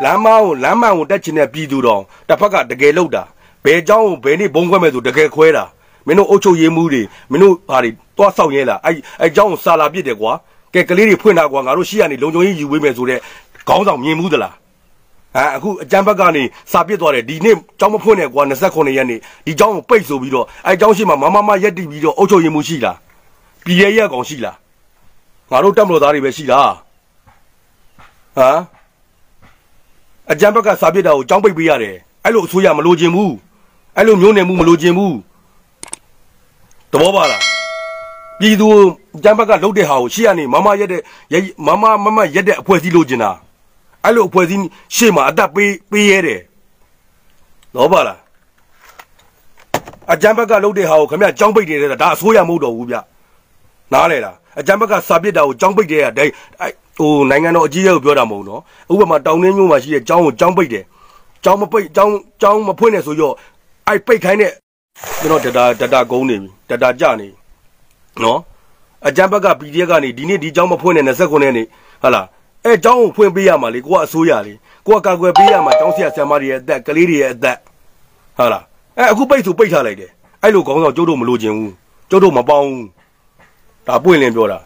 လမ်းမကိုလမ်းမကိုတက်ချင်တဲ့ပြည်သူတော်တစ်ဖက်ကတကယ်လောက်တာဘယ်เจ้าကိုဘယ်နေ့ဘုံခွဲမဲ့ဆိုတကယ်ခွဲတာမင်းတို့အုတ်ချုပ်ရေးမှုတွေမင်းတို့ဟာတွေ သွားဆောက်ရဲလားအဲ့အဲ့เจ้าကိုစာလာပြစ်တယ်ကွာကဲကလေးတွေဖွင့်တာကွာငါတို့ရှိရနေလုံချုံကြီးယူဝေးမယ်ဆိုတဲ့ခေါင်းဆောင်မြင်မှုသလားဟာအခုအကြမ်းဘက်ကနေစာပြစ်သွားတယ်ဒီနေ့เจ้าမဖွင့်နဲ့ကွာ29ရက်နေ့ဒီเจ้าကိုပိတ်ဆိုပြီးတော့အဲ့เจ้าရှိမှမမမရက်တီပြီးတော့အုပ်ချုပ်ရေးမှုရှိလားပြည်ရဲရက်ကောင်ရှိလား ငါတို့တက်မလို့သားတွေပဲရှိတာဟမ်အကြံဘက်ကစာပြစ်တာကိုကြောင်းပိတ်ပေးရတယ်အဲ့လိုအစိုးရမလိုချင်ဘူးအဲ့လိုမျိုးနယ်မှုမလိုချင်ဘူးတဘောပါလားပြည်သူကျမ်းဘက်ကလှုပ်တဲ့ဟာကိုရှေ့ကနေမမရက်တဲ့မမမမရက်တဲ့အဖွဲ့စည်းလိုချင်တာအဲ့လိုအဖွဲ့စည်းရှေ့မှာအသက်ပေးပေးရဲတယ်တော့ပါလားအကျမ်းဘက်ကလှုပ်တဲ့ဟာကိုခမကြောင်းပိတ်တယ်တဲ့ဒါအစိုးရမဟုတ်တော့ဘူးဗျနားလေလား အကြမ်းဘက်ကစာပစ်တာကိုကြောင်းပိတ်တဲ့ကဒိုင်းဟိုနိုင်ငံတော်အကြီးအကဲကိုပြောတာမဟုတ်နော်ဥပမာတောင်တင်းမြို့မှာရှိတဲ့ကျောင်းကိုကျောင်းပိတ်တယ်ကျောင်းမပိတ်ကျောင်းကျောင်းမဖွင့်နဲ့ဆိုတော့အဲ့ပိတ်ခိုင်းတဲ့ကျွန်တော် data data ကုန်းနေပြီ data ကြနေနော်အကြမ်းဘက်က PDF ကနေဒီနေ့ဒီကျောင်းမဖွင့်နဲ့29နဲ့နေဟာလားအဲ့ကျောင်းကိုဖွင့်ပေးရမှာလေကိုကအစိုးရလေကိုကကာကွယ်ပေးရမှာကျောင်းဆရာဆရာမတွေရဲ့အသက်ကလေးတွေရဲ့အသက်ဟာလားအဲ့အခုပိတ်ဆိုပိတ်ထားလိုက်တယ်အဲ့လိုခေါင်းဆောင်ကျုပ်တို့မလိုချင်ဘူးကျုပ်တို့မပေါင်းဘူး ဒါပွင့်လင်းပြောတာ